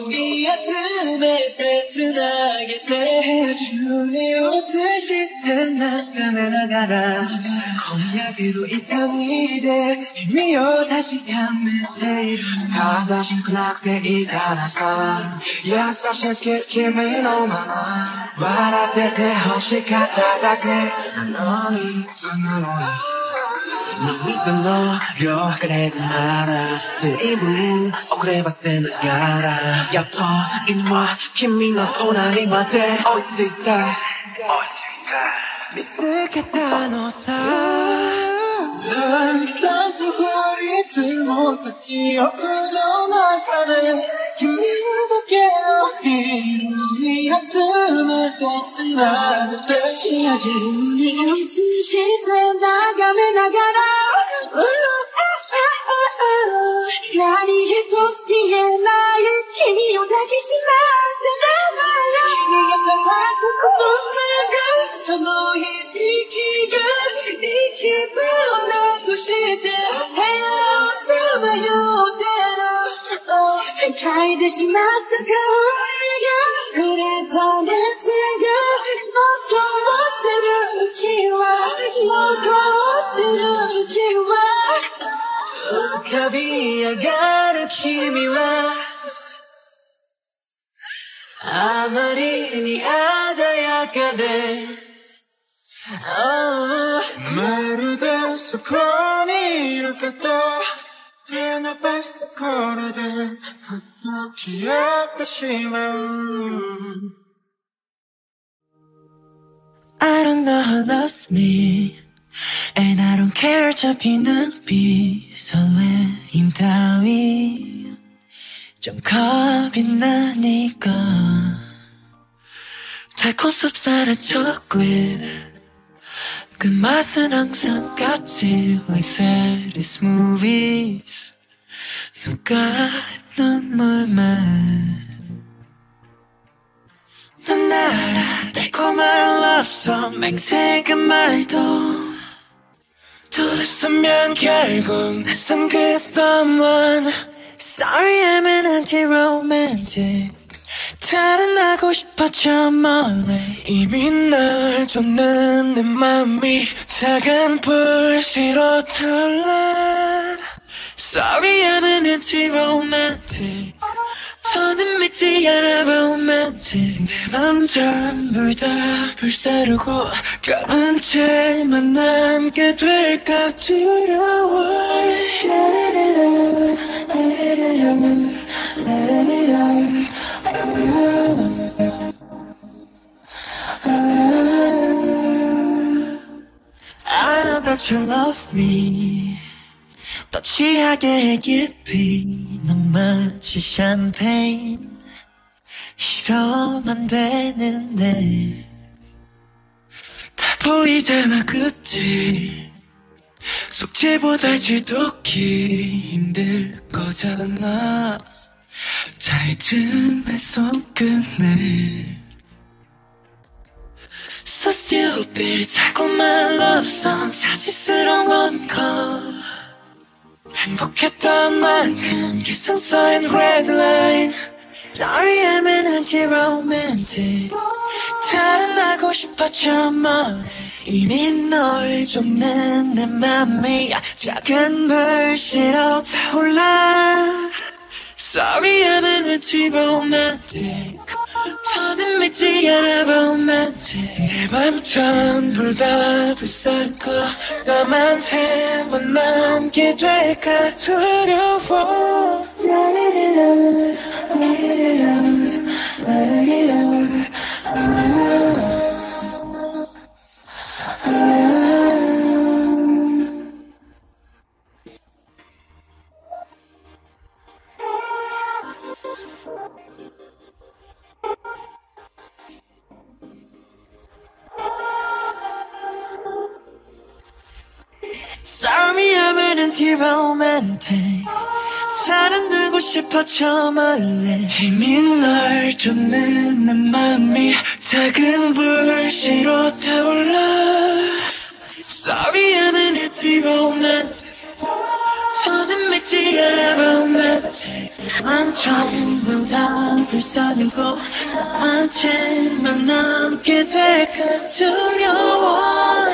い集めて繋げて。部屋中に映して眺めながら。今夜けど痛みで。君を確かめている。正しくなくていいからさ。優し君のまま笑ってて欲しかっただけなのにそんなの涙の量測れたなら随分遅ればせながらやっと今君の隣まで追いついた見つけたのさだんだんと記憶の中で君だけを拾い集めて繋げて部屋中に映して眺めながら何一つ消えない君を抱きしめしまったか don't care 잡히는 비 설레임 따위. 좀 겁이 나니까. 달콤 쌉쌀한 초콜릿 그 맛은 항상 같이. Like sad movies. 누가 눈물만 난 알아 달콤한 love song. 맹세가 말도 들었으면 결국 낯선 그 someone Sorry I'm an anti-romantic. 달아나고 싶어 저 멀리. 이미 널 쫓는 내 맘이 작은 불씨로 탈라 Sorry I'm an anti-romantic 저는 믿지 않아 romantic 내맘 전부 다 불사르고 까만 채만 남게 될까 두려워 I know that you love me 더 취하게 깊이 넌 마치 샴페인. 이러면 되는데. 다 보이잖아 그치? 속지보다 지독히 힘들 거잖아. 잘 틈에 손끝내. So stupid 달콤한 love song 사치스러운 원컷 행복했던 만큼 기승서인 red line. An anti-romantic 달아나고 저 멀리 이미 널 쫓는 내 맘이 작은 불씨로 타올라 Sorry I'm an anti-romantic 저는 믿지 않아 romantic 내맘 전부 다 불살고 남한테만 남게 될까 두려워 Sorry 사랑하고 싶어 저 멀리 이미 널 쫓는 내 맘이 작은 불씨로 타올라. Sorry 하면은 romantic 저는 믿지 않아 romantic I'm trying 다 불쌍하고 나한테만 남게 될까 두려워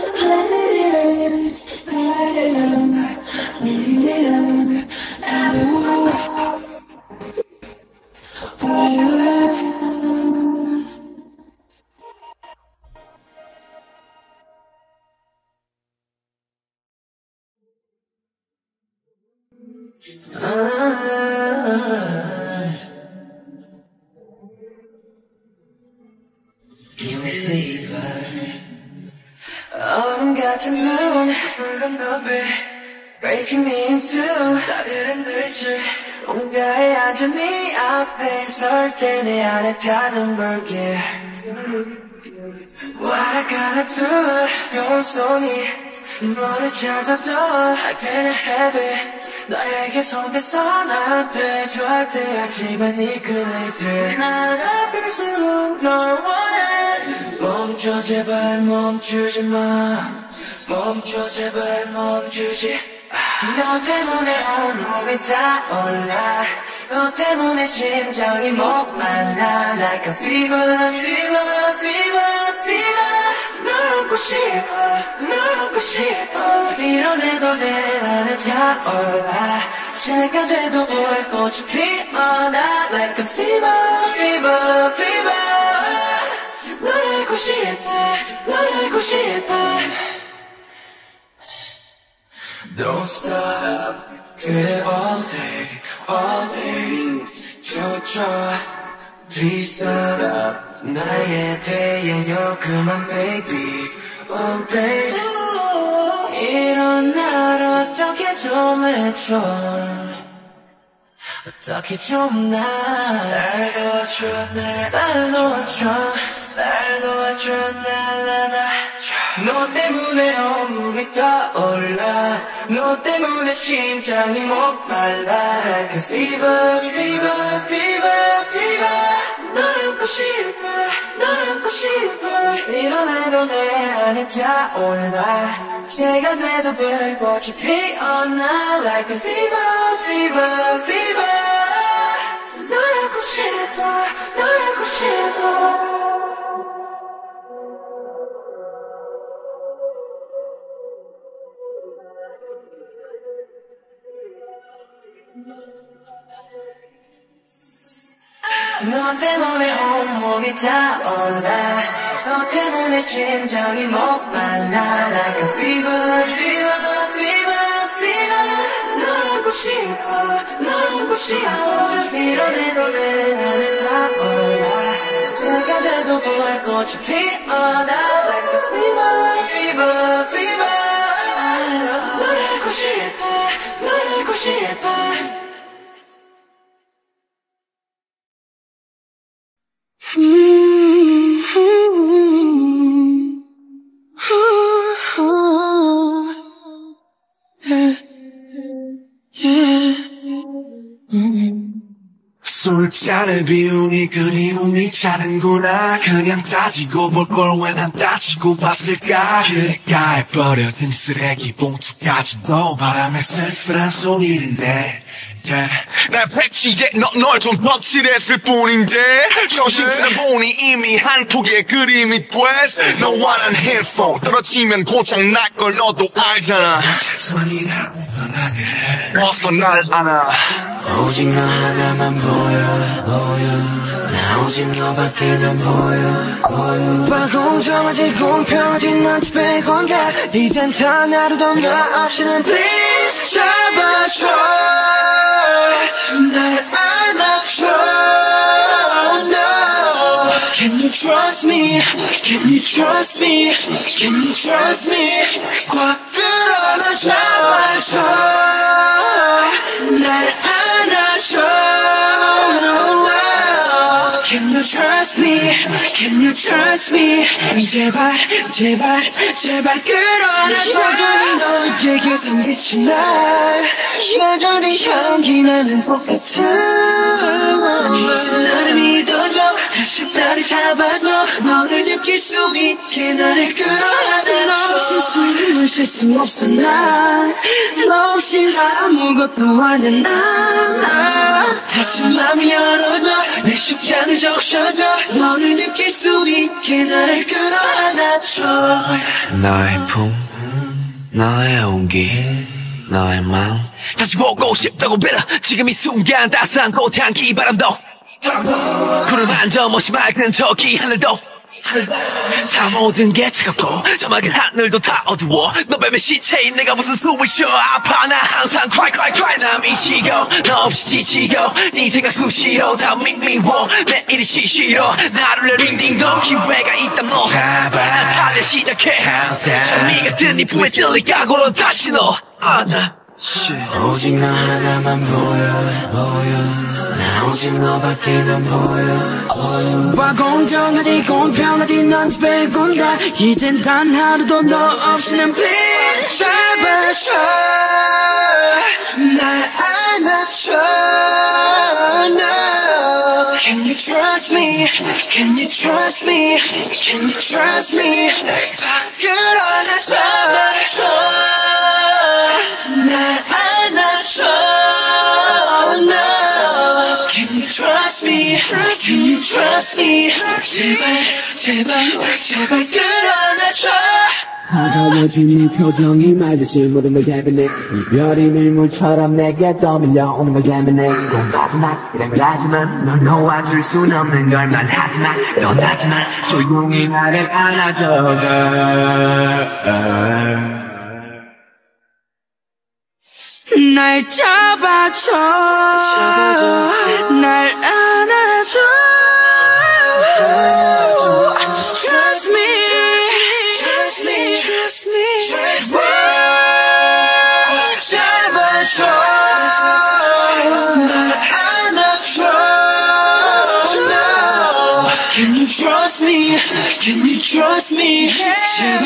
찾아도 I can't have it 나에게 손대서 나한테 절대 하지만 네 그네들 날 아플수록 널 원해 멈춰 제발 멈추지 마. 멈춰 제발 멈추지. 너 때문에 온 몸이 타올라. 너 때문에 심장이 목말라. Like a fever, fever, fever, fever. 널 안고 싶어 널 안고 싶어. 밀어내도 내 안에 타올라. 새가 돼도 불꽃이 피어나. Like a fever, fever, fever. 널 알고 싶어 널 알고 싶어. Don't stop. 그래 all day all day. 태워줘 Please stop 나에 대하여 그만 baby. Oh baby. 이런 날 어떻게 좀 해줘? 어떻게 좀날? 도와줘 날, 날 도와줘. 날 도와줘 날날 너 때문에 온몸이 타올라. 너 때문에 심장이 목말라. A fever, fever, fever, fever. 널 안고 싶어 널 안고 싶어. 일어나도 내 안에 타올라. 새가 돼도 불꽃이 피어나. Like a fever, fever, fever. 널 안고 싶어 널 안고 싶어 너 때문에 온몸이 타올라 너 때문에 심장이 목말라. Like a fever, fever, fever, fever. 널 안고 싶어 널 안고 싶어. 밀어내도 내 안에 타올라 새가 돼도 불꽃이 피어나. Like a fever, fever, fever. 널 안고 싶어 Neko shi e pa? 어 술잔을 비우니 그리움이 차는구나. 그냥 따지고 볼 걸 왜 난 따지고 봤을까? 길가에 버려진 쓰레기 봉투까지 도 바람에 쓸쓸한 소리를 내 yeah. 날 패치에 너널좀 덧칠했을 뿐인데. 정신차려 보니 이미 한 폭의 그림이 됐어 너와 난 헤드폰 떨어지면 고장 날걸 너도 알잖아. 자만이 날 운전하게 해. 어서 날 안아. 오직 너 하나만 보여 보여. 나 오직 너밖에 난 보여 불공정하지 공평하지 넌 빼곤 다 이젠 다 나르던 너 없이는 please 잡아줘 날 안아줘 Can you trust me? Can you trust me? Can you trust me? 꽉 끌어 나 잡아줘 날 안아줘. Can you trust me? Can you trust me? 제발 제발 제발 끌어나 여전히 너 너에게서 빛이 나 여전히 향기 나는 똑같아 이제 나를 믿어줘 나를 잡아줘 너를 느낄 수 있게 나를 끌어안아 너 없이 숨을 쉴 수 없어 난너 없이 아무것도 안해나 다친 맘 열어줘 내 심장을 적셔줘. 너를 느낄 수 있게 나를 끌어안아줘. 너의 품 너의 온기 너의 마음. 다시 보고 싶다고 빌어. 지금 이 순간 따스한 꽃향기 바람도 구름 한점 없이 맑은 저기 하늘도 다 모든 게 차갑고 저 맑은 하늘도 다 어두워. 너 뱀의 시체인 내가 무슨 숨을 쉬어. 아파. 나 항상 cry cry cry 나 미치고 너 없이 지치고 네 생각 수시로 다 밍밍워. 매일이 시시로 나를 링딩동. 기회가 있다면 너 잡아. 달려 시작해. 천미 같은 네 품에 찔릴 각오로 다시 너. 안아 오직 너 하나만 보여. 보여. 나 오직 너밖에 난 보여 와 공정하지 공평하지 넌 빼곤다 이젠 단 하루도 너 없이는 please 잡아줘 날 안아줘 no. Can you trust me? Can you trust me? Can you trust me? 밖을 안아줘 Trust me? 제발 제발 제발 끌어안아줘. 차가워진 네 표정이 말듯이 모든 걸 대변해 이별이 밀물처럼 내게 떠밀려오는 걸 대변해 공하지마 이런 걸 하지만 넌 놓아줄 순 없는 걸 말하지마. 떠나지만 조용히 나를 안아줘. 날 잡아줘. 날 안아줘 Trust me Trust me Trust me Trust me 잡아줘 날 안아줘 no. Can you trust me Can you trust me 제발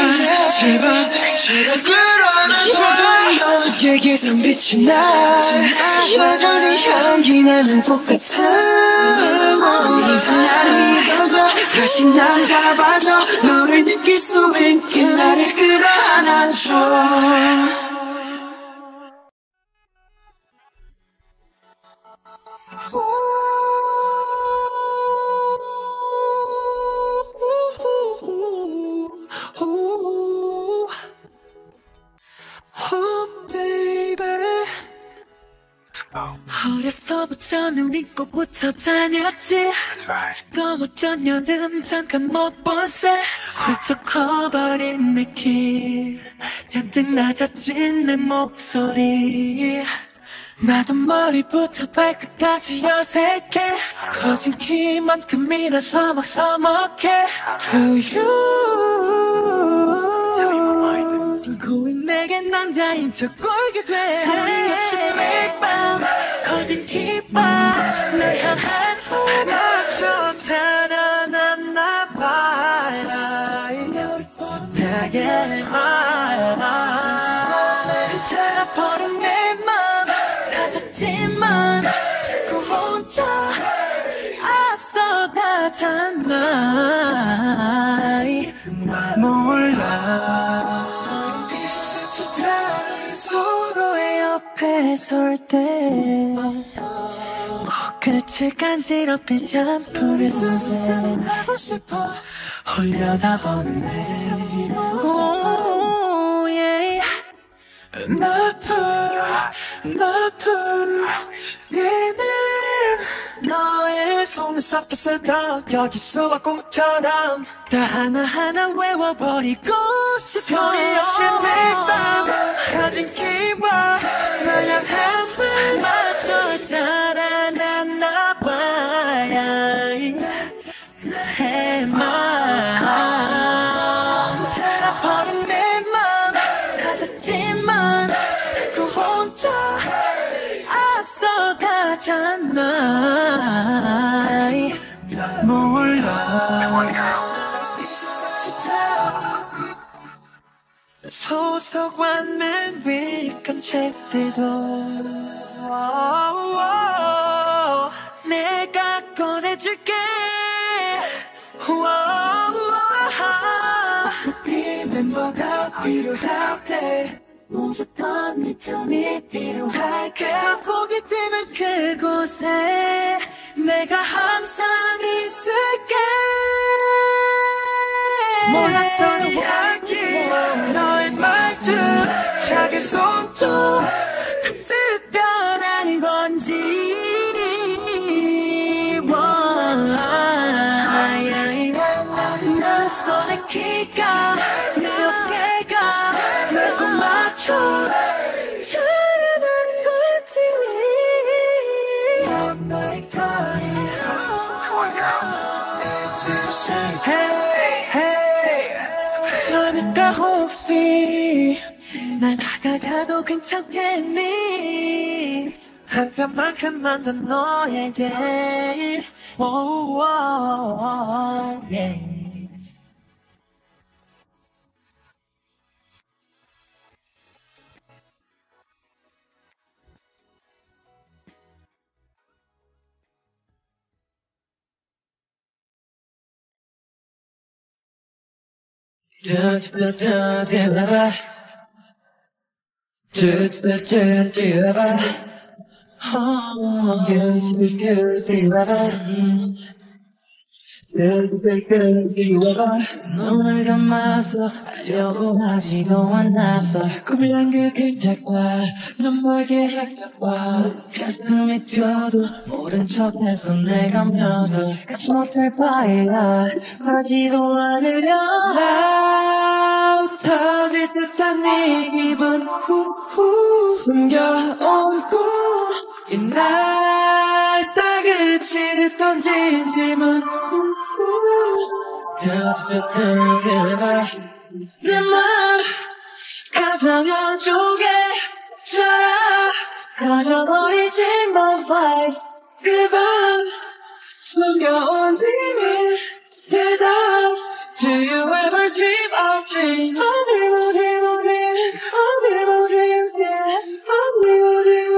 제발 제발 끌어 안아줘 너에게서 빛이 나. 여전히 향기 나는 똑같아 이상 나를 믿어줘 다시 나를 잡아줘. 너를 느낄 수 있게 나를 끌어안아줘. Oh 어려서부터 눈이 꽃부터 다녔지. 뜨거웠던 여름 잠깐 못 본새 훌쩍 커버린 느낌. 잔뜩 낮아진 내 목소리. 나도 머리부터 발끝까지 어색해. 커진 키만큼이라서 막 서먹해. 우유 친구인 내게 남자인 척 꼴게 돼. 소리 없이 매일 밤 키봐 날 향한 호마저 자라났나 봐 내맘 나섰지만 자꾸 혼자 앞서가잖아. 몰라 서로의 옆에 설때 끝을 간지럽힌 얀풀의 수세 하고 싶어. 홀려다보는데 나풀 나풀 내는 너의 손을 섞였을까 여기 수와 꿈처럼 다 하나하나 외워버리고 싶어. 소리 없이 매밤 가진 기와 날 향한 말마저 자라났나 봐야 내맘 도서관 맨 위간 책들도. 내가 꺼내줄게. 멤버가 필요할 때 무조건 네 편이 필요할게 거기 뛰면 그곳에 내가 항상 있을게. 몰랐던 향기 너의 말투 작은 손톱 그 특별한 건지 그러니까 괜찮겠니 한 편만큼만 더 너에게 oh, oh, oh, yeah. Touch the touch you ever. Touch the touch you ever. Oh, good, good, good, lover. 눈을 감아서 알려고 하지도 않았어 꿈이란 그 그림자가 눈멀게 할까봐 가슴이 뛰어도 모른 척해서 내가 며도 갖지 못할 바에야 그러지도 않으려. 터질 듯한 네 기분. 후후 숨겨온 꿈이 날 따그치 듣던 진질문 후후 내맘 가장 안쪽에 자라 가져버리지 마 fight 그밤 숨겨온 비밀 대답 Do you ever dream of dreams? I dream of dream of dreams of dreams, yeah of dreams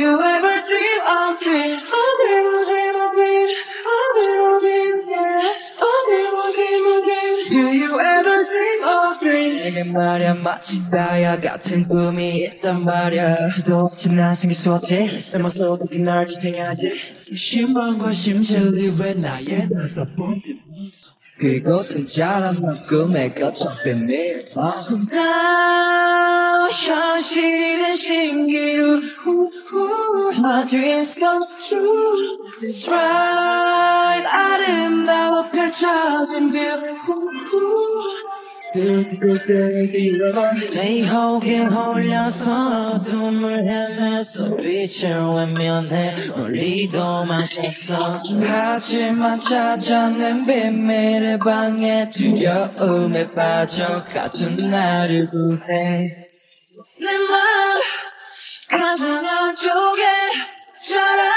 you ever dream of dreams? I dream of dream of dreams I dream of dreams, yeah I dream of dream of dreams Do you ever dream of dreams? 내게 말야 마치 다야 같은 꿈이 있단 말야 수도 없이 난 생길 수 없지 내 모습이 널 지탱하지 신방과 심실이 왜 나의 나서 그곳은 자라난 꿈의 거처 been Now 현실이 된 신기루 My dreams come true. It's right. 아름다워 펼쳐진 view 내 호흡에 홀려서 어둠을 헤매서 빛을 외면해 멀리도 마셨어. 하지만 찾아낸 비밀의 방에 두려움에 빠져 같은 나를 구해. 내맘 가장 안쪽에 자라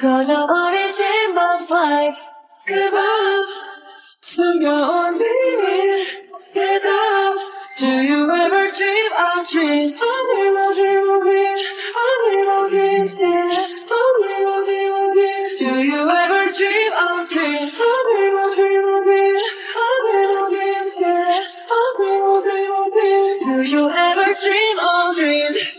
꺼져버리지 마 fight. 그밤 숨겨온 비밀 대답 Do you ever dream of dreams? Dream of dream of dreams dream of dreams, yeah dream of dream of dreams Do you ever dream of dreams? Dream of dream of dreams dream of dreams, yeah dream of dream of dreams Do you ever dream of dreams?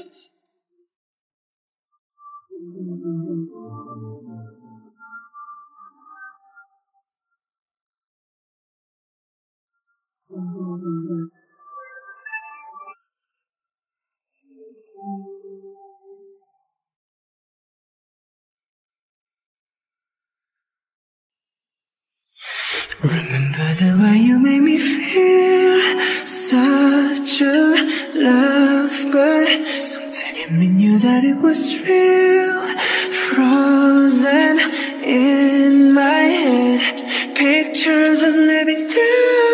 Remember the way you made me feel. Such a love, but something in me knew that it was real. Frozen in my head, pictures I'm living through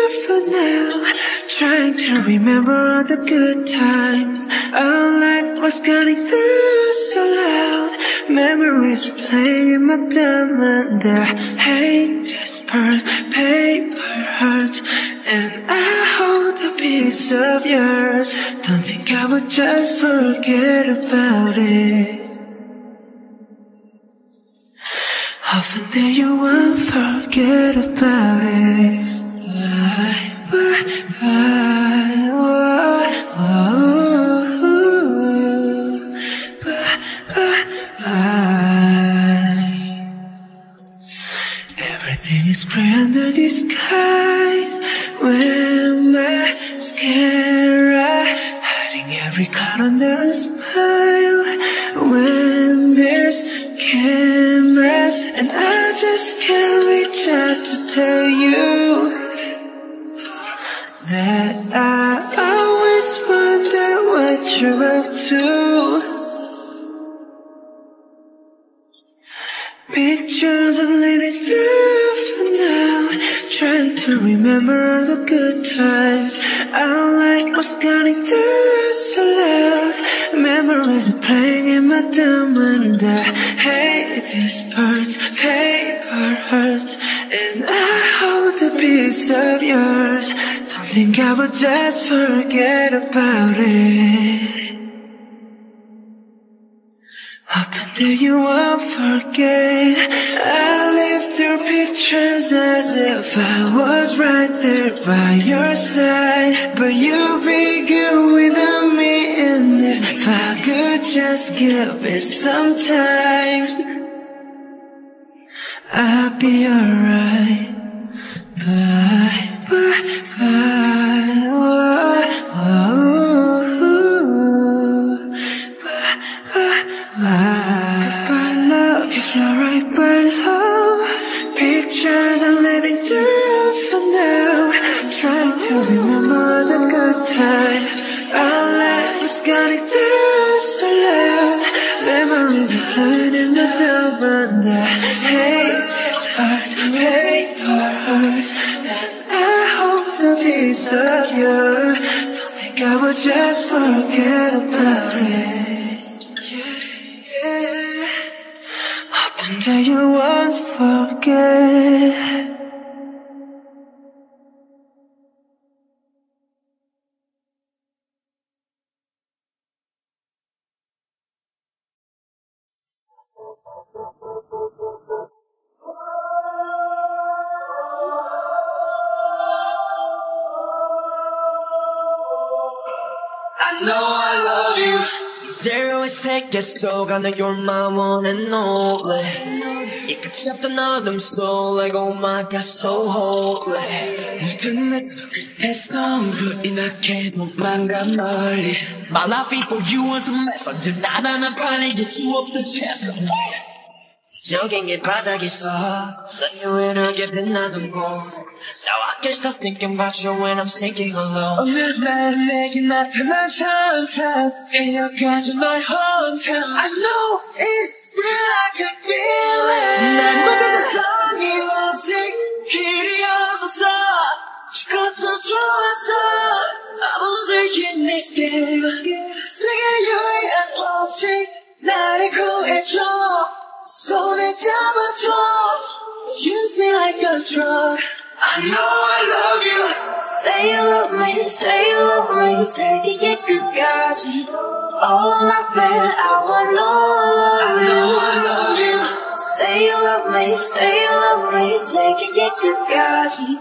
now. Trying to remember all the good times. Our life was cutting through so loud. Memories were playing in my diamond. I hate this part, paper hurts, and I hold a piece of yours. Don't think I would just forget about it. Often that you won't forget about it. Everything is gray under the skies When mascara Hiding every cut under a smile. When there's cameras And I just can't reach out to tell you That I always wonder what you're up to. Pictures I'm living through for now. Trying to remember all the good times. I like what's getting through so loud. Memories are playing in my dumb and I hate this part. Paper hurts. And I hold a piece of yours think I would just forget about it. Hoping that you won't forget? I lived through pictures as if I was right there by your side. But you'd be good without me And if I could just give it some time I'd be alright. Bye 계속 I know you're my one and only 이 끝이 없던 어둠 속 Like oh my god so holy 모든 내 끝에서 불이 나게 도망가 멀리 My love for you was a mess 언제나 빨리 수 없던 채소 게 바닥에서 넌 유일하게 빛나던 곳 can't stop thinking about you when I'm sinking alone 어느 날 내게 나타난 천사 데려가줘 너의 hometown I know it's real I can feel it 난 못해도 성이 오직 길이 없어서 죽어도 좋았어 I was taking this game 세계 유일한 법칙 나를 구해줘 손에 잡아줘 Use me like a drug I know I love you Say you love me, say you love me 세계의 끝까지 All nothing I want all I of know you I love you Say you love me, say you love me 세계의 끝까지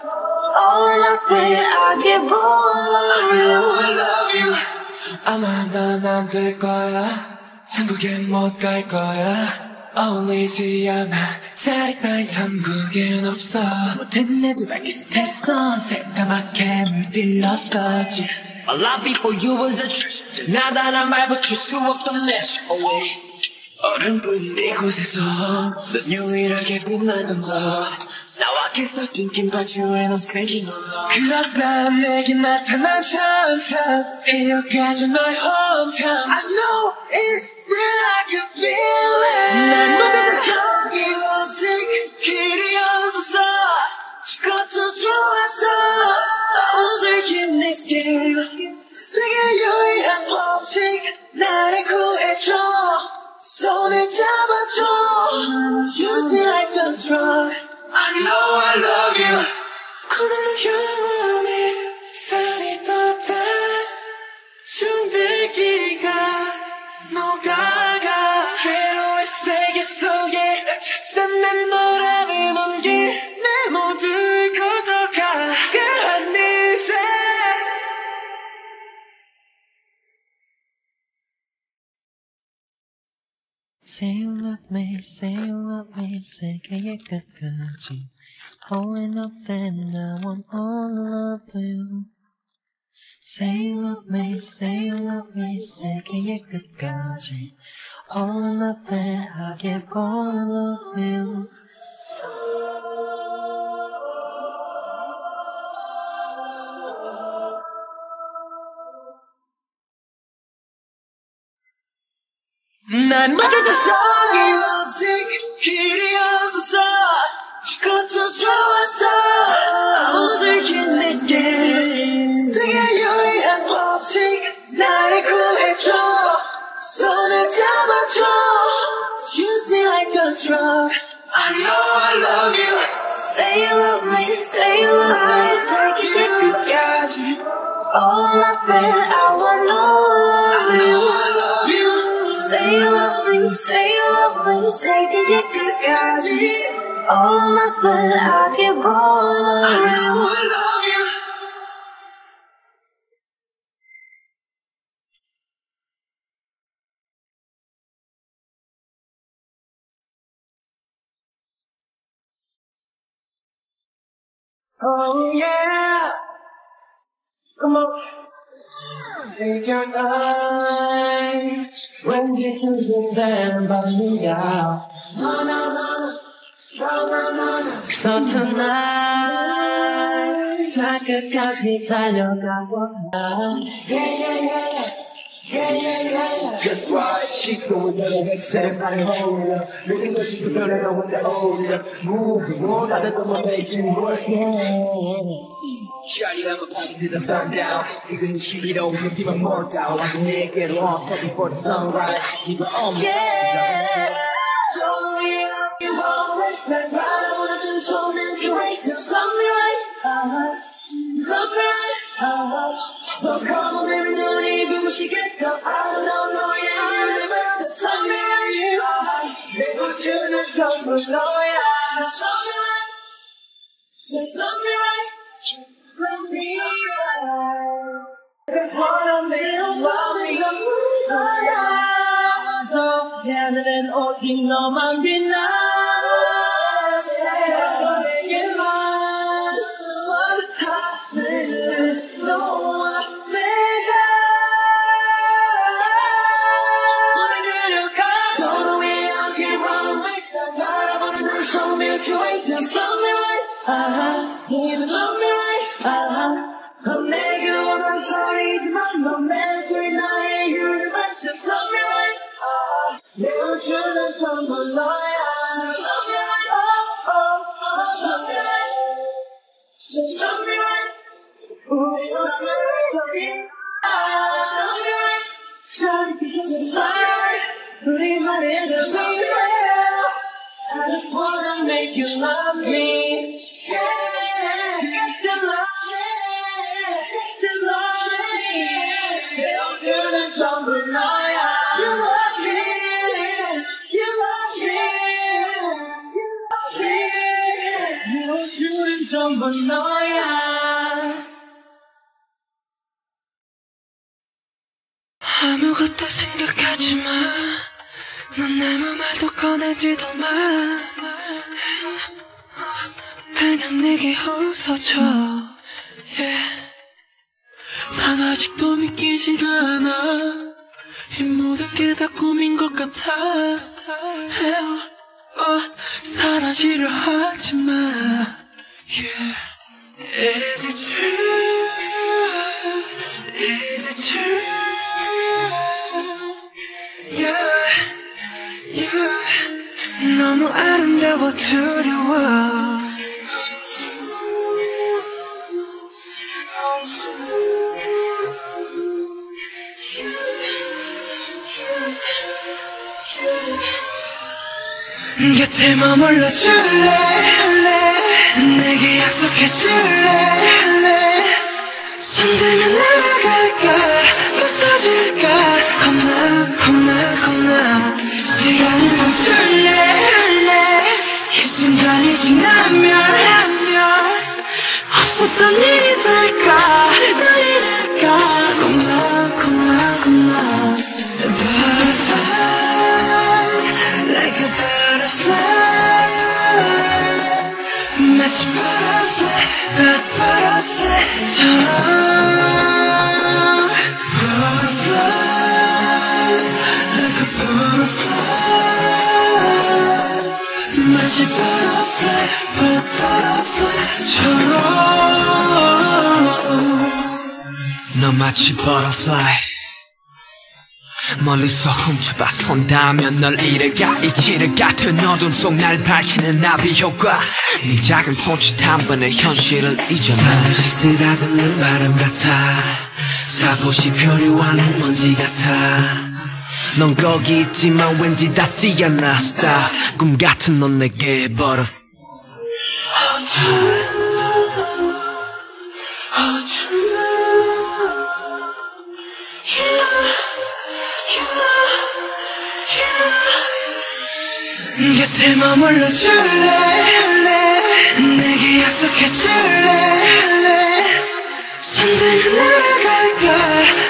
All nothing I give all of I know you I love you 아마 난 안 될 거야 천국엔 못 갈 거야 어울리지 않아 짜릿한 천국엔 없어. 못된 내두 발끝에서 새까맣게 물들었었지. My love for you was a treasure. 나다란 말 붙일 수 없던 measure away 얼음뿐인 이곳에서 넌 유일하게 빛나던 것 Now I can't stop thinking about you and I'm thinking alone 그런 밤 내게 나타난 천사 데려가줘 너의 hometown I know it's real I can feel it 난 못해도 성이 오직 길이 없어서 죽어도 좋았어 I was taking this game 세계 유일한 법칙 나를 구해줘 손에 잡아줘 Use me like a drug I know I love you. 구르는 휴무이 산이 떴다. 중대기가 녹아가. 괴로운 세계 속에 찾아 난 뭐. Say you love me, say you love me 세계의 끝까지 All or nothing, I want all of you Say you love me, say you love me 세계의 끝까지 All or nothing, I give all of you like a drug I know I love you Say you love me, say you love me 세계의 끝까지 All nothing, I want all of you I love you Say you love me, say you love me 세계의 끝까지 All nothing, I give all of you I love you Oh yeah Come on Take your time When you can then by me out No, no, no No, no, no, no So tonight 다 끝까지 달려가고 Yeah, yeah, yeah Yeah, yeah, yeah Just right 씻고 있는 엑셀 발을 홀려 모든 것이 불편해서 혼자 어울려 Move on 다들 또 making work Shawty have a party to the sundown 지금 시기로 느낌은 멀다 완전 내게로 어서 before the sunrise 이거 없는 Yeah Don't you always 날 바라보는 두 손은 great Just love me right uh-huh. Love me right uh-huh. So come on baby 눈이 부시겠어 I don't know 너의 universe Just love me right uh-huh. 내 우주는 전부 너야 Just love me right Just love me right Love me right That's what I'm in love with 너야 더 걔는 오직 너만 빛나 너에게 내 우주는 전부 너야 Just love me right oh, oh. Just love me right Just love me right 우리 우주는 전부 Just love me right Just love me right 우리만의 Just love me right I just wanna make you love me Yeah, get to love me Get to love me 내 우주는 전부 너야 아무것도 생각하지 마. 넌 아무 말도 꺼내지도 마. 그냥 내게 웃어줘. Yeah. 난 아직도 믿기지가 않아. 이 모든 게 다 꿈인 것 같아. 어, 사라지려 하지 마. 너무 아름다워 두려워. 곁에 머물러 줄래 내게 약속해줄래? 할래? 손대면 날아갈까? 부서질까? 겁나 겁나 겁나. 시간을 멈출래? 할래? 이 순간이 지나면 없었던 일이 될까? 넌 마치 butterfly 멀리서 훔쳐봐 손 닿으면 널 잃어가 이치를 같은 어둠 속 날 밝히는 나비 효과. 네 작은 손짓 한 번에 현실을 잊어놔. 잠시 쓰다듬는 바람 같아. 사포시 표류하는 먼지 같아. 넌 거기 있지만 왠지 닿지 않아 Stop 꿈 같은 넌 내게 butterfly 곁에 머물러 줄래? 내게 약속해 줄래? 손들면 날아갈까?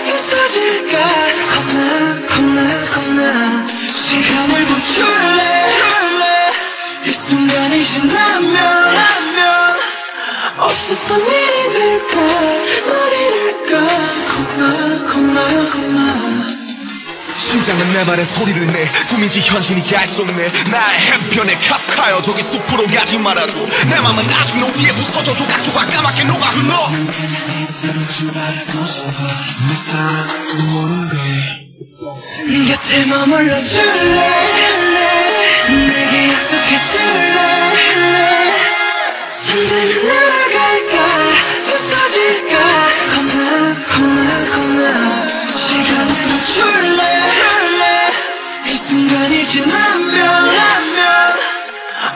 부서질까? 겁나 겁나 겁나. 시간을 멈출래? 이 순간이 지나면 없었던 일이 될까? 널 잃을까? 겁나 겁나 겁나 심장은 내 말에 소리를 내. 꿈인지 현실인지 알 수 없네 나의 한편의 카프카여 저기 숲으로 가지 말아줘. 내 맘은 아직 높이에 부서져 조각조각 까맣게 녹아 흘러 곁에 머물러 줄래? 내게 약속해 줄래? 손들면 날아갈까? 부서질까? 겁나 겁나 겁나 시간을 멈출래 이 순간이 지나면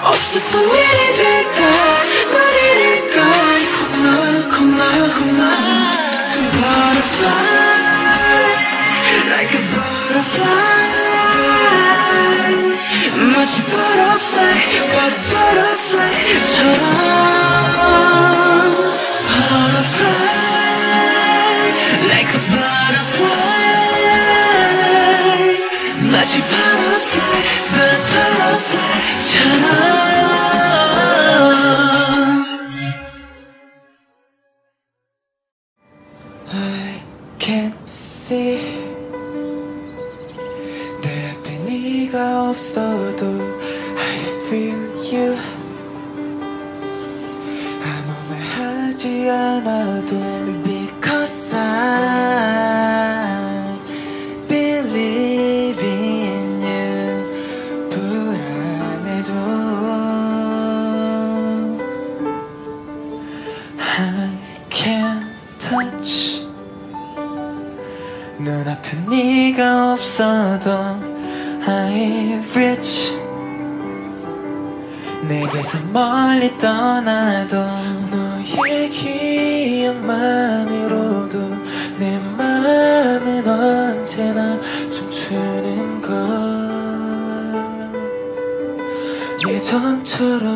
없었던 일이 될까 널 잃을까 겁나 겁나 겁나 Butterfly like a butterfly 마치 butterfly but butterfly처럼 butterfly 마치 멀리 떠나도 너의 기억만으로도 내 마음은 언제나 춤추는 걸. 예전처럼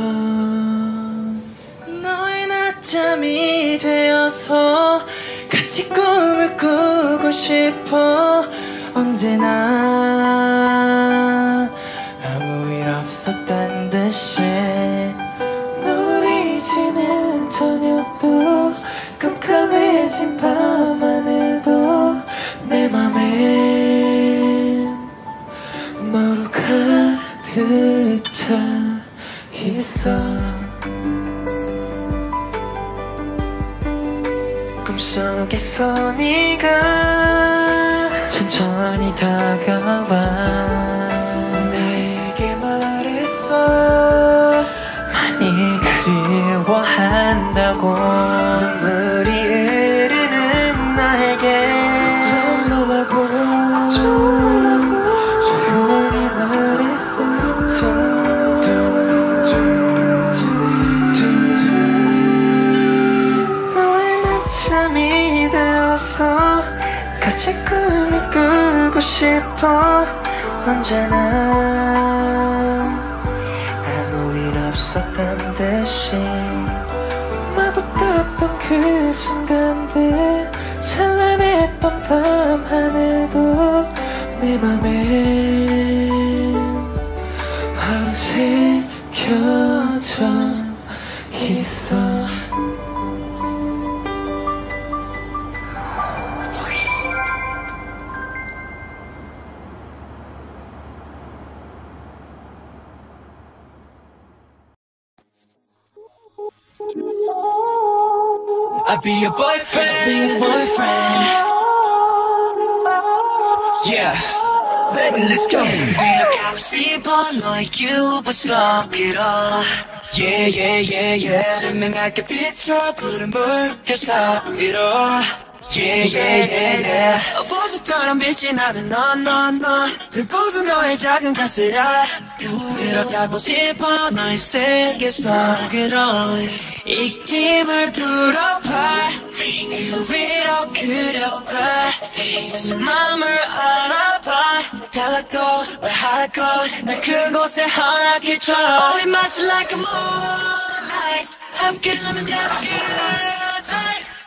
너의 낮잠이 되어서 같이 꿈을 꾸고 싶어 언제나 아무 일 없었단 듯이 지는 저녁도 깜깜해진 밤만 해도 내 맘에 너로 가득 차 있어. 꿈속에서 네가 천천히 다가와 한다고 눈물이 흐르는 나에게 정말라고 걱정하고 조용히 말했어 너의 낮잠이 되어서 같이 꿈을 꾸고 싶어 언제나 아무 일 없었단 듯이 같던 그 순간들 찬란했던 밤 your boyfriend. Be your boyfriend. Yeah. Baby, let's go. 생각하고 싶어 너의 규부서 끌어. Yeah, yeah, yeah, yeah. 설명할게 비춰 푸른 물결 위로. Yeah, yeah, yeah, yeah. 어, 보석처럼 빛이 나는 넌, 넌, 넌. 듣고서 너의 작은 가슴야 들어가고 싶어 너의 세계 속으로. 이 힘을 들어봐. 위로 그려봐. 내 맘을 알아봐. 달라고 말하고 날 그곳에 허락해줘. 우리 마치 like a moonlight. 함께 나면 you're good.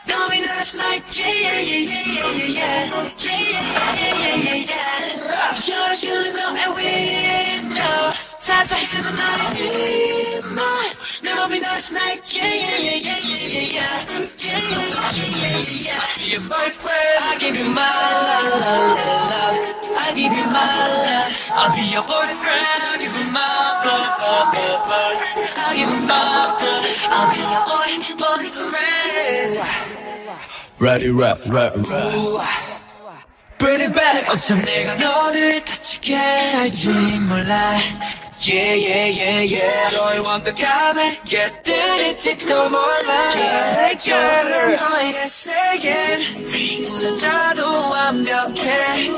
Don't be not like yeah yeah yeah yeah yeah yeah yeah yeah yeah yeah yeah You're shooting out a window 찾아 헤매는 나의 빛만 내 맘이 널 like yeah yeah yeah yeah yeah yeah yeah yeah yeah yeah yeah yeah Your boyfriend I give you my love love love I give you my love I'll be your boyfriend I give you my love love love I give you my love I'll be your boy boyfriend Ready rap rap rap Bring it back. 어쩜 내가 너를 다치게 할지 몰라. Yeah yeah yeah yeah. 너의 완벽함을 깨뜨릴지도 몰라. Yeah girl 너의 세계는 숫자도 완벽해.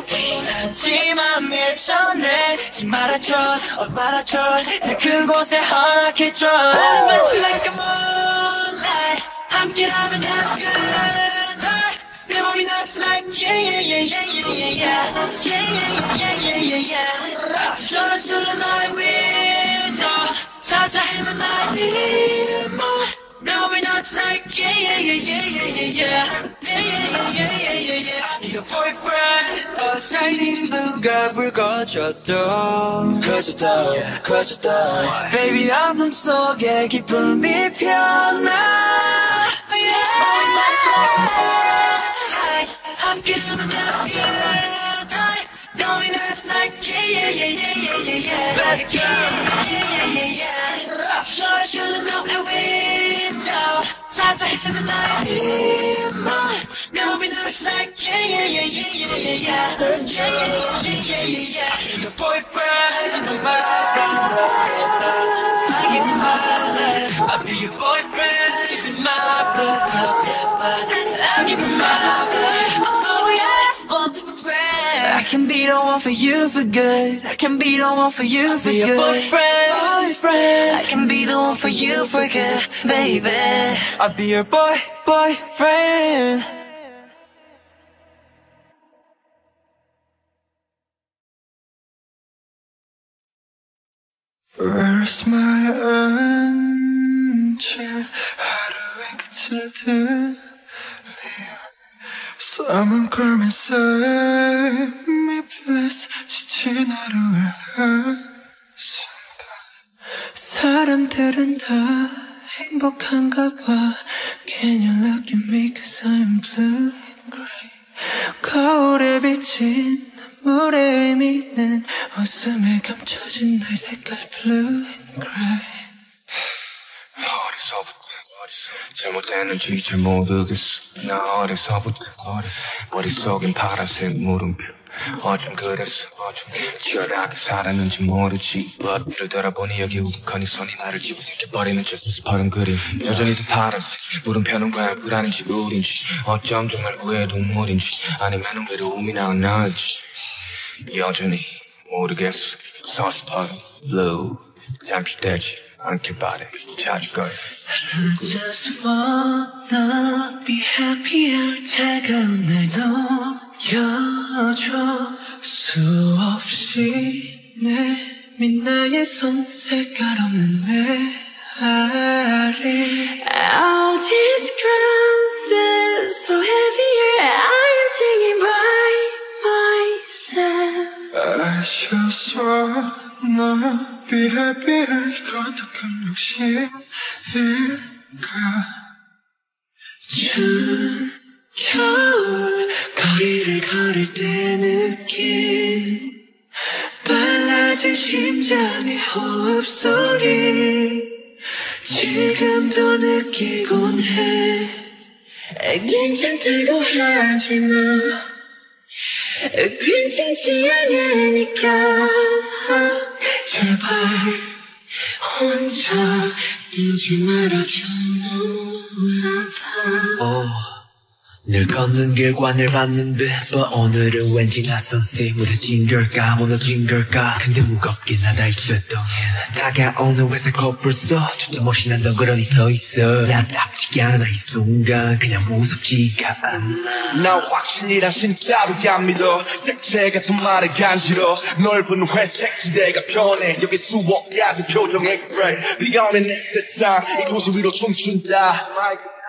하지만 밀쳐내. 지 말아줘 어 말아줘. 날 그곳에 허락해줘. 마치 like a moonlight 함께라면 I'm good 내 맘이 날 like yeah yeah yeah yeah yeah yeah yeah yeah yeah yeah yeah yeah 열어주는 나의 window 찾아 헤맨 나의 이름 내 맘이 날 like yeah yeah yeah yeah yeah yeah yeah yeah yeah yeah yeah yeah yeah Your boyfriend 어 shining 누가 불 꺼졌도 꺼졌도 꺼졌도 Baby 어둠 속에 기쁨이 피어나 Yeah Oh, my life 함께 뚫어나 Yeah, time 너희 날 yeah, yeah, yeah, yeah, yeah, yeah Yeah, yeah, yeah, yeah Sure, I should've known a window 살짝 헤매면 나의 힘만 내 몸이 널 like yeah, yeah, yeah, yeah, yeah, yeah Yeah, yeah, yeah, yeah, yeah, yeah Your boyfriend, my boyfriend I give my life I'll be your boyfriend, my blood, I'll my life can be the one for you for good I can be the one for you for good boyfriend boyfriend I can be the one for you for good baby I'll be your boy boyfriend Where's my angel 하루의 끝을 들리어 Someone call me save please 지친 한순간 사람들은 다 행복한가 봐. Can you look at me cause I'm blue and gray 거울에 비친 눈물의 의미는 웃음에 감춰진 나의 색깔 blue and gray 어디서 잘못됐는지 잘 모르겠어 나 어디서부터. 어디서 머릿속엔 파란색 물음표 어쩜 그랬어 어쩜 치열하게 살았는지 모르지. 이를 돌아보니 여기 우두커니 손이 나를 기부새겨버리는 저 스스퍼른 그림 여전히 더 파란색 물음표는 과연 불안인지 우린지. 어쩜 정말 후회 동물인지. 아니면 외로움이 나은지. 여전히 모르겠어 서스퍼른 blue 잠시 되지 않길 바래 자주 거야 I just wanna be happier 차가운 날 녹여줘 수없이 내민 나의 손 색깔 없는 메아리 All this ground feels so heavier I am singing by myself I just wanna 이건 더큰 욕심일까 추운 겨울 거리를 걸을 때 느낀 빨라진 심장의 호흡 소리 지금도 느끼곤 해. 괜찮다고 하지마 괜찮지 않으니까 제발 혼자 뛰지 말아줘. 너무 아파. 어, 늘 걷는 길 관을 봤는데 but 오늘은 왠지 낯선 새 무뎌진 걸까? 무너진 걸까? 근데 무겁게 나다 있었던 해. 다가오는 회색 거불써 주점 없이 난 덩그러니 서있어. 나답지 않아 이 순간 그냥 무섭지가 않아. 난 확신이란 진짜로 안 믿어. 색채 같은 말에 간지러. 넓은 회색 지대가 변해. 여기 수억 가지 표정의 그래. 비가 오는 내 세상. 이곳 위로 춤춘다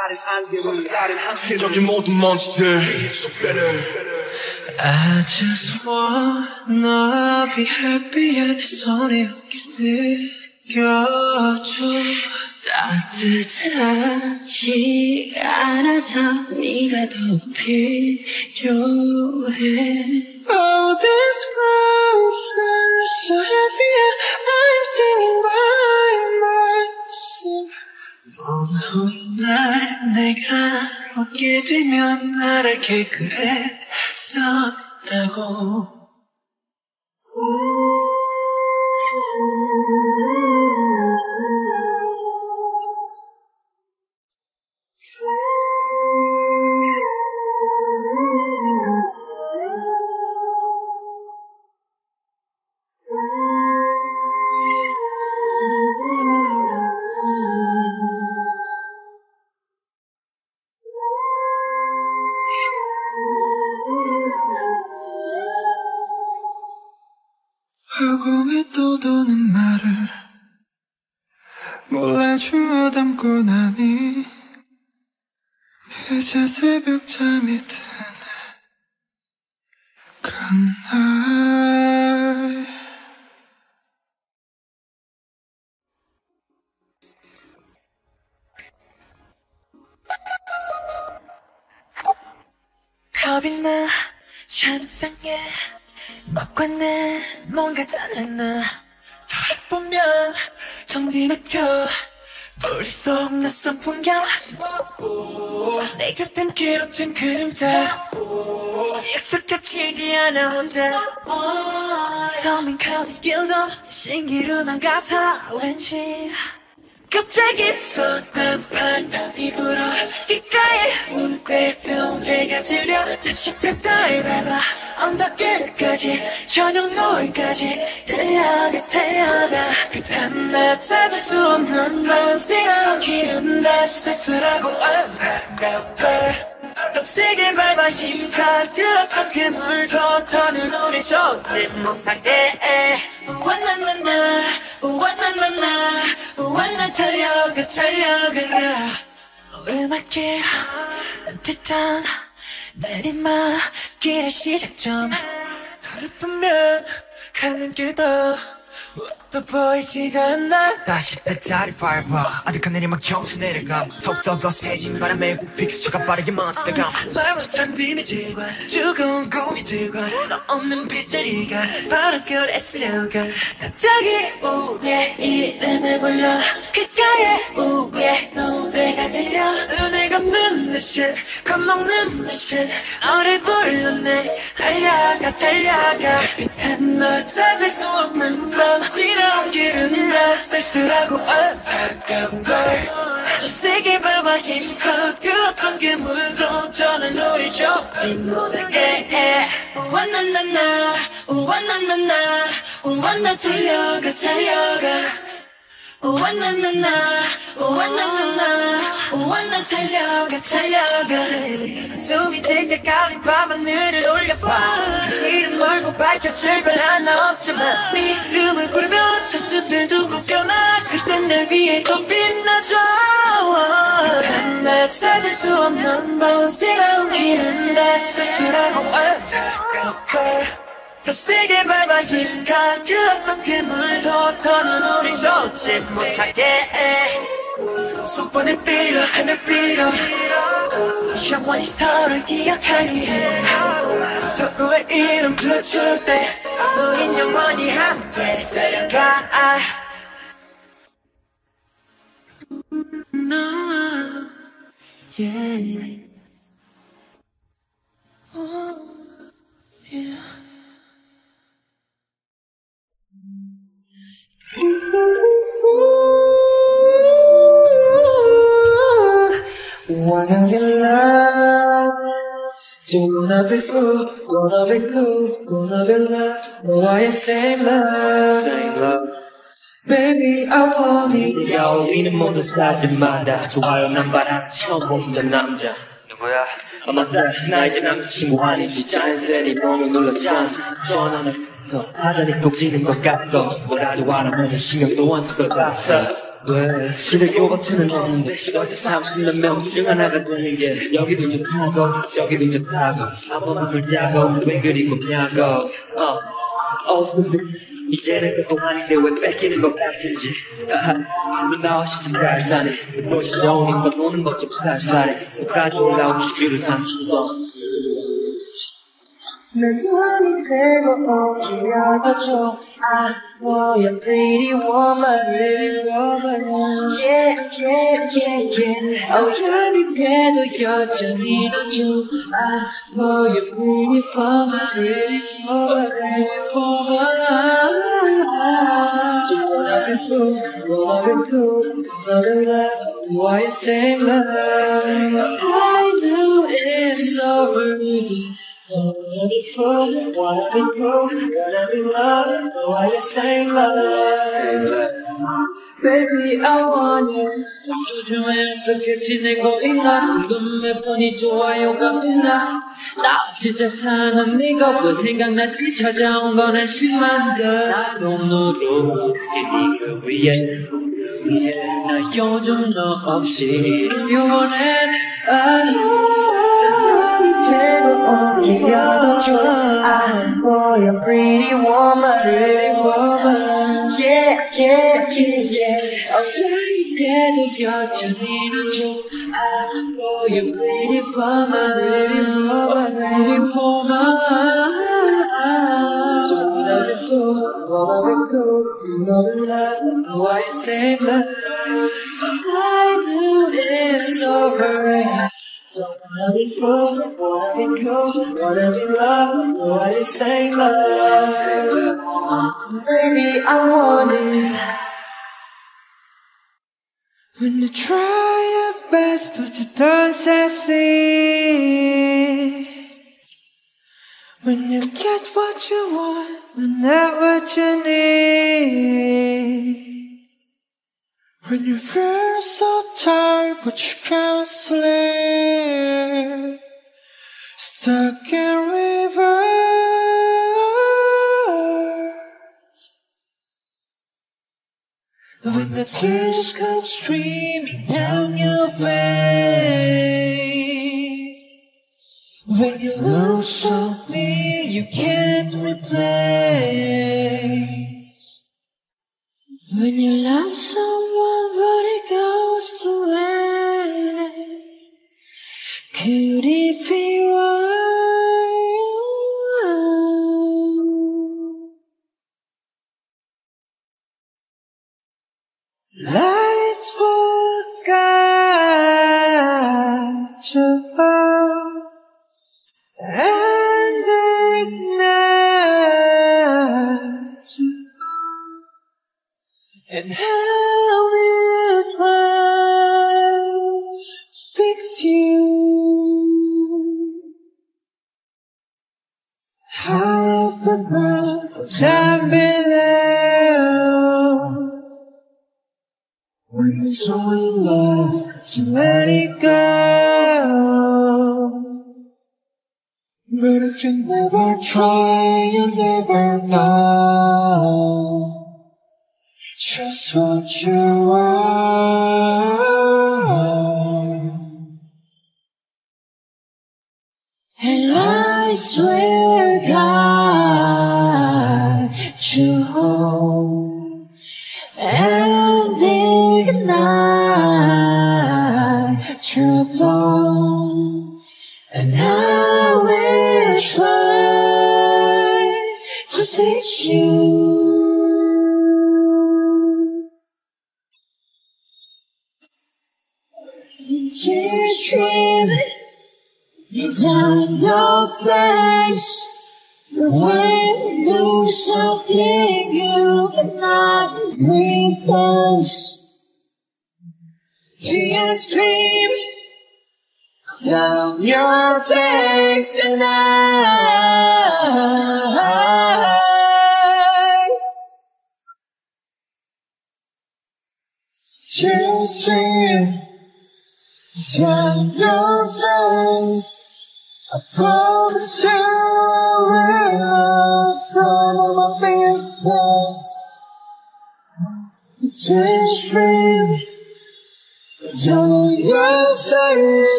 다른 안개로 다른 한편적인 모든 먼지들 So better I just wanna be happy 내 손에 느껴줘 따뜻하지 않아서 네가 더 필요해 Oh this world feels so heavy I'm singing by myself 어느 날 내가 웃게 되면 나를 그랬었다고 낯선 풍경 내 곁엔 길어진 그림자. 익숙해지지 않아 혼자. 처음엔 거리 길도 신기루만 같아. 왠지 갑자기 손한판 답이 불어 귓가에. 문배병 내가 들려 다시 폈다를 밟아 언덕 끝까지 저녁 노을까지 들려가 태어나. 그딴 나 찾을 수 없는 밤새가 기운 내 쓸쓸하고 안타까워 더 세게 밟아 힘가득 그 물도 더는 우리 좋지 못하게 와나나나 와나나나 와나 달려가 달려가 오르막길 따뜻 한 내리막길의 시작점. 어렵으면 가는 길도 또 보이지가 않나. 다시 배탈이 밟아. 아득한 내리막 경수 내려가. 톡톡 거세진 바람에 픽스처가 빠르게 멈추다가. 말 못한 비밀질과 두꺼운 고민들과 너 없는 빗자리가 바람결에 스려가 갑자기 우리의 이름을 불러. 귓가에 우리의 노래가 들려. 눈을 감는 듯이 겁먹는 듯이 너를 불렀네. 달려가 달려가. 빛한 널 찾을 수 없는 밤 지나온 길은 나 쓸쓸하고 안타까운 걸 저 세게 밟아 힘껏 그었던 그 물도 저는 우리 좁지 못하게 해 와나나나 와나나나 와나 달려가 달려가 와나나나 와나나나 와나 달려가 달려가. 숨이 들 때까지 밤하늘을 올려봐. 이름 멀고 밝혀질 별 하나 없지만 네 이름을 부르면 천둥들 두고 변화 그땐 날 위해 더 빛나줘 나 찾을 수 없는 밤새가 우리는 다 쓸쓸하고. 안타까워 더 세게 밟아 힐 가볍던 그물도 더는 우리 젖지 못하게. 속번에 빌어 하늘 빌어 영원히 서로를 기억하니 서로의 이름 불러줄 때 우린 영원히 함께 들어가. Yeah. Oh, yeah. Wanna be loved not be fool Wanna be cool Wanna be loved 너와의 same love Same love Baby I want it 우리가 어울리는 모든 사진마다 좋아요 남바라 처음 보던 남자 누구야? 아 맞다 나 이제 남자친구 아니지 자연스레 몸이 눌러 찬스 전화는 더 타자니 꼭지는 것 같고 뭐라도 알아보면 신경도 안쓸것 같아. 왜? 집에 요거트는 없는데 어제 30몇 명중 하나가 되는 게 여기도 좋다고 저기도 좋다고. 한 번만 놀자고 왜 그리고 냐고. 어 어수근데 이제는 그거 아닌데 왜 뺏기는 것 같은지. 누나 없이 참잘 사네 무엇이 좋으니까 노는 것좀 살살해 끝까지 올라오기 줄을 삼키고 난 눈이 되고 오기야 더줘 아 뭐야 pretty woman pretty woman yeah yeah yeah yeah 어연이 돼도 여전히 너줘 아 뭐야 pretty woman pretty woman pretty woman Wanna be fool, wanna be cool, wanna be loved Why you same love? I know it's so rude 나 요즘 너 없이 영원 해 되고 오기야 더줘 아 뭐야 pretty woman pretty woman Yeah yeah yeah yeah 어연이 돼도 여전히 너줘 아 뭐야 pretty woman pretty woman pretty woman Wanna be cool, wanna be cool, wanna be loved Why you same love? I know it's over Don't wanna be fool, wanna be cool, wanna be loved you same love? Baby I want it When you try your best but you don't succeed When you get what you want but not what you need When you feel so tired but you can't sleep. Stuck in reverse When the tears come streaming down your face. When you lose something you can't replace When you love someone but it goes to waste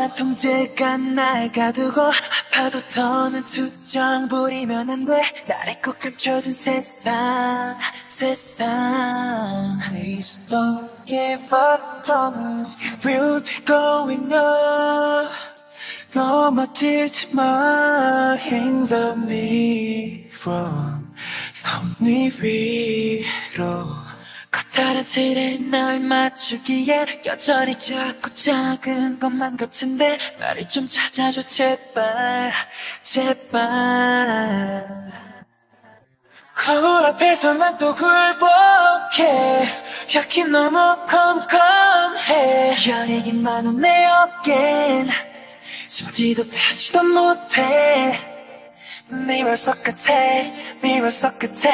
뻔한 통제가 날 가두고 아파도 더는 투정 부리면 안 돼 나를 꼭 감춰둔 세상 세상 Please don't give up on me We'll be going up 넘어지지 마 in the mirror 섭리 위로 커 다란 틀에 널 맞추기엔 여전히 작고 작은 것만 같은데 나를 좀 찾아줘 제발. 제발. 거울 앞에서 난 또 굴복해. 여기 너무 컴컴해. 한내 어깨엔 숨지도 펴지도 못해 Mirror 속 같아 Mirror 속 같아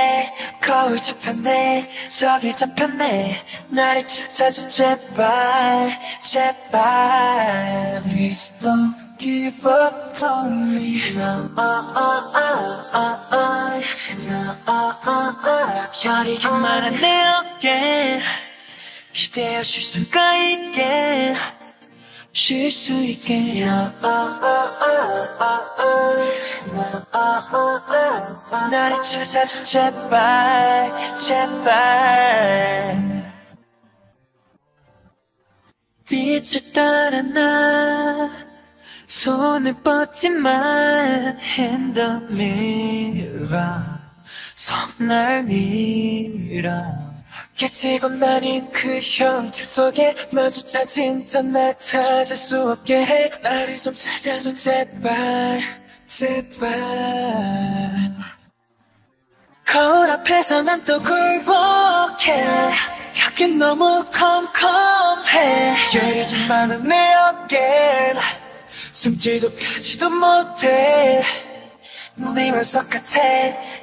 거울 잡혔네 저기 잡혔네 나를 찾아줘 제발 제발 Please don't give up on me No, oh, oh, oh, oh, oh. No, oh, oh, oh. 저리기만 한 내 어깨 기대어 쉴 수가 있게 쉴 수 있게 나를 찾아줘 제발 제발. 빛을 따라 나 손을 뻗지만 mirror 손날 밀어 깨지고 나는 그 형체 속에 마주 찾은 넌날 찾을 수 없게 해. 나를 좀 찾아줘 제발 제발. 거울 앞에서 난 또 굴복해. 여긴 너무 컴컴해. 열이 많은 내 어깨엔 숨지도 펴지도 못해 Mirror 속 같아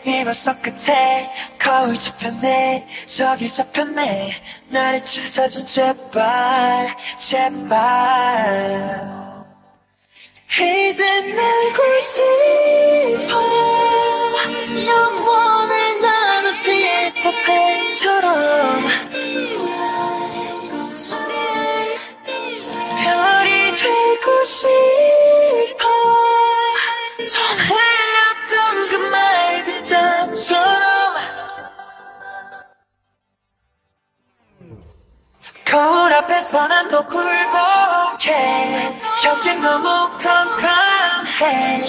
Mirror 속 같아 거울 잡혔네 저기 잡혔네 나를 찾아줘 제발 제발. 이제 날고 싶어 영원을 나는 빛보팬처럼. 별이 되고 싶어 거울 앞에서 난 또 굴복해. 여긴 너무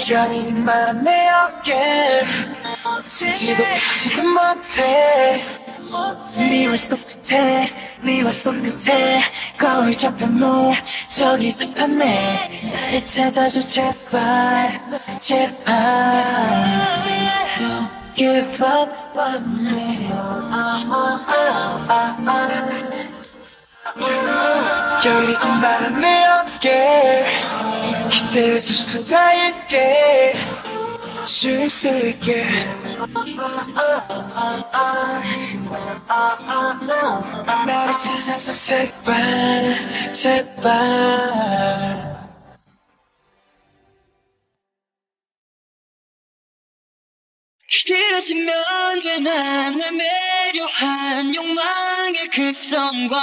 열이 많은 내 어깨 숨지도 펴지도 못해. 미워 속 끝에 미워 속 끝에. 거울 잡혔네 저기 잡혔네. 나를 찾아줘 제발. 제발. Don't give up on me 금발은 내 어깨 기대해줄 수가 있게 쉴수 있게. 나를 찾아서 제발 제발. 가지면 되나? 내 매료한 욕망의 그 성관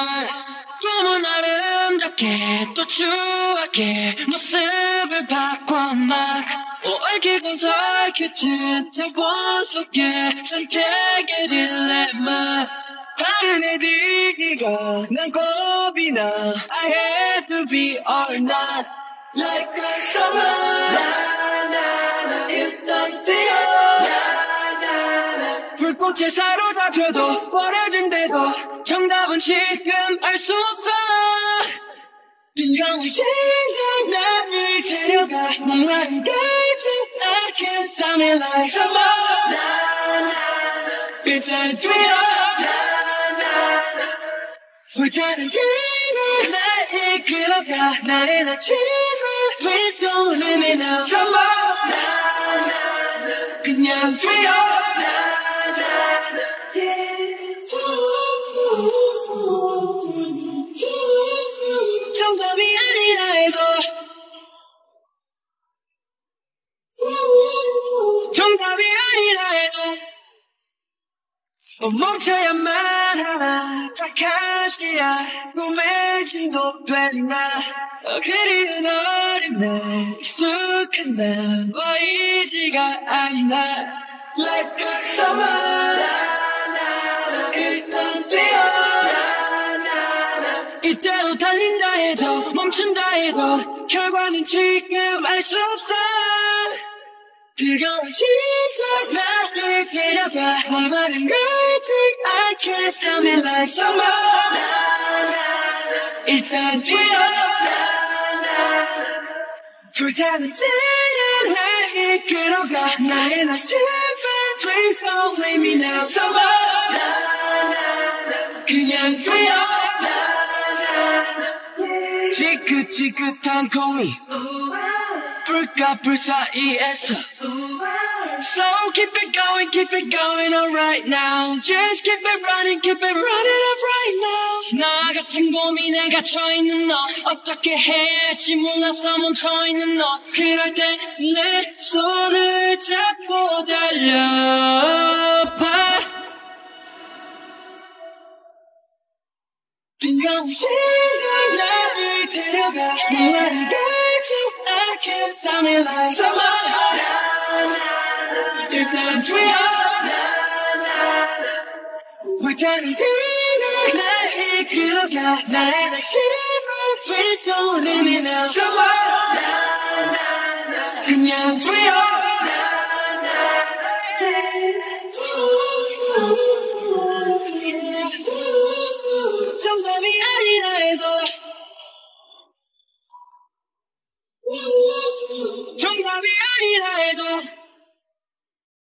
꿈은 아름답게 또 추하게 모습을 바꿔 막 얽히고 설켜진 자원 속에 선택의 딜레마. 다른 애들과 난 겁이 나. I had to be or not. Like a summer. 나나나. 일단 뛰어 꽃에 사로잡혀도 버려진대도 정답은 지금 알 수 없어. 뜨거운 심장 나를 데려가 목마른 갈증 I can't stop me like summer 나나나. 일단 뛰어. 나나나. 불타는 길을 날 이끌어가 나의 아침을 Please don't let me know Summer 나나나. 그냥 뛰어 정답이 아니라 해도 어, 멈춰야만 하나 착한 시야. 꿈에 중독됐나? 어, 그리운 어린 날 익숙한 난 보이지가 않아. Like a summer. 나나나 일단 뛰어. 나나나 이대로 달린다 해도 멈춘다 해도 결과는 지금 알 수 없어 뜨거운 심장 나를 데려가 목마른 갈증 I can't stop me. like summer 나나나 일단 뛰어 나나나 불타는 태양 날 이끌어가 나의 아침을 Please don't leave me now Summer 나나나 그냥 뛰어 나나나 지긋지긋한 고민 불과 불 사이에서 So keep it going, keep it going alright now Just keep it running, keep it running up right now 나 같은 고민에 갇혀있는 너 어떻게 해야 할지 몰라서 멈춰있는 너 그럴 땐 내 손을 잡고 달려봐 뜨거운 심장 나를 데려가 목마른 갈증 I can't stop me like someone You can't dream. We're getting to 날 이끌어가 나의 낙심을 Please don't leave me now someone 그냥 dream. 城管为爱来多。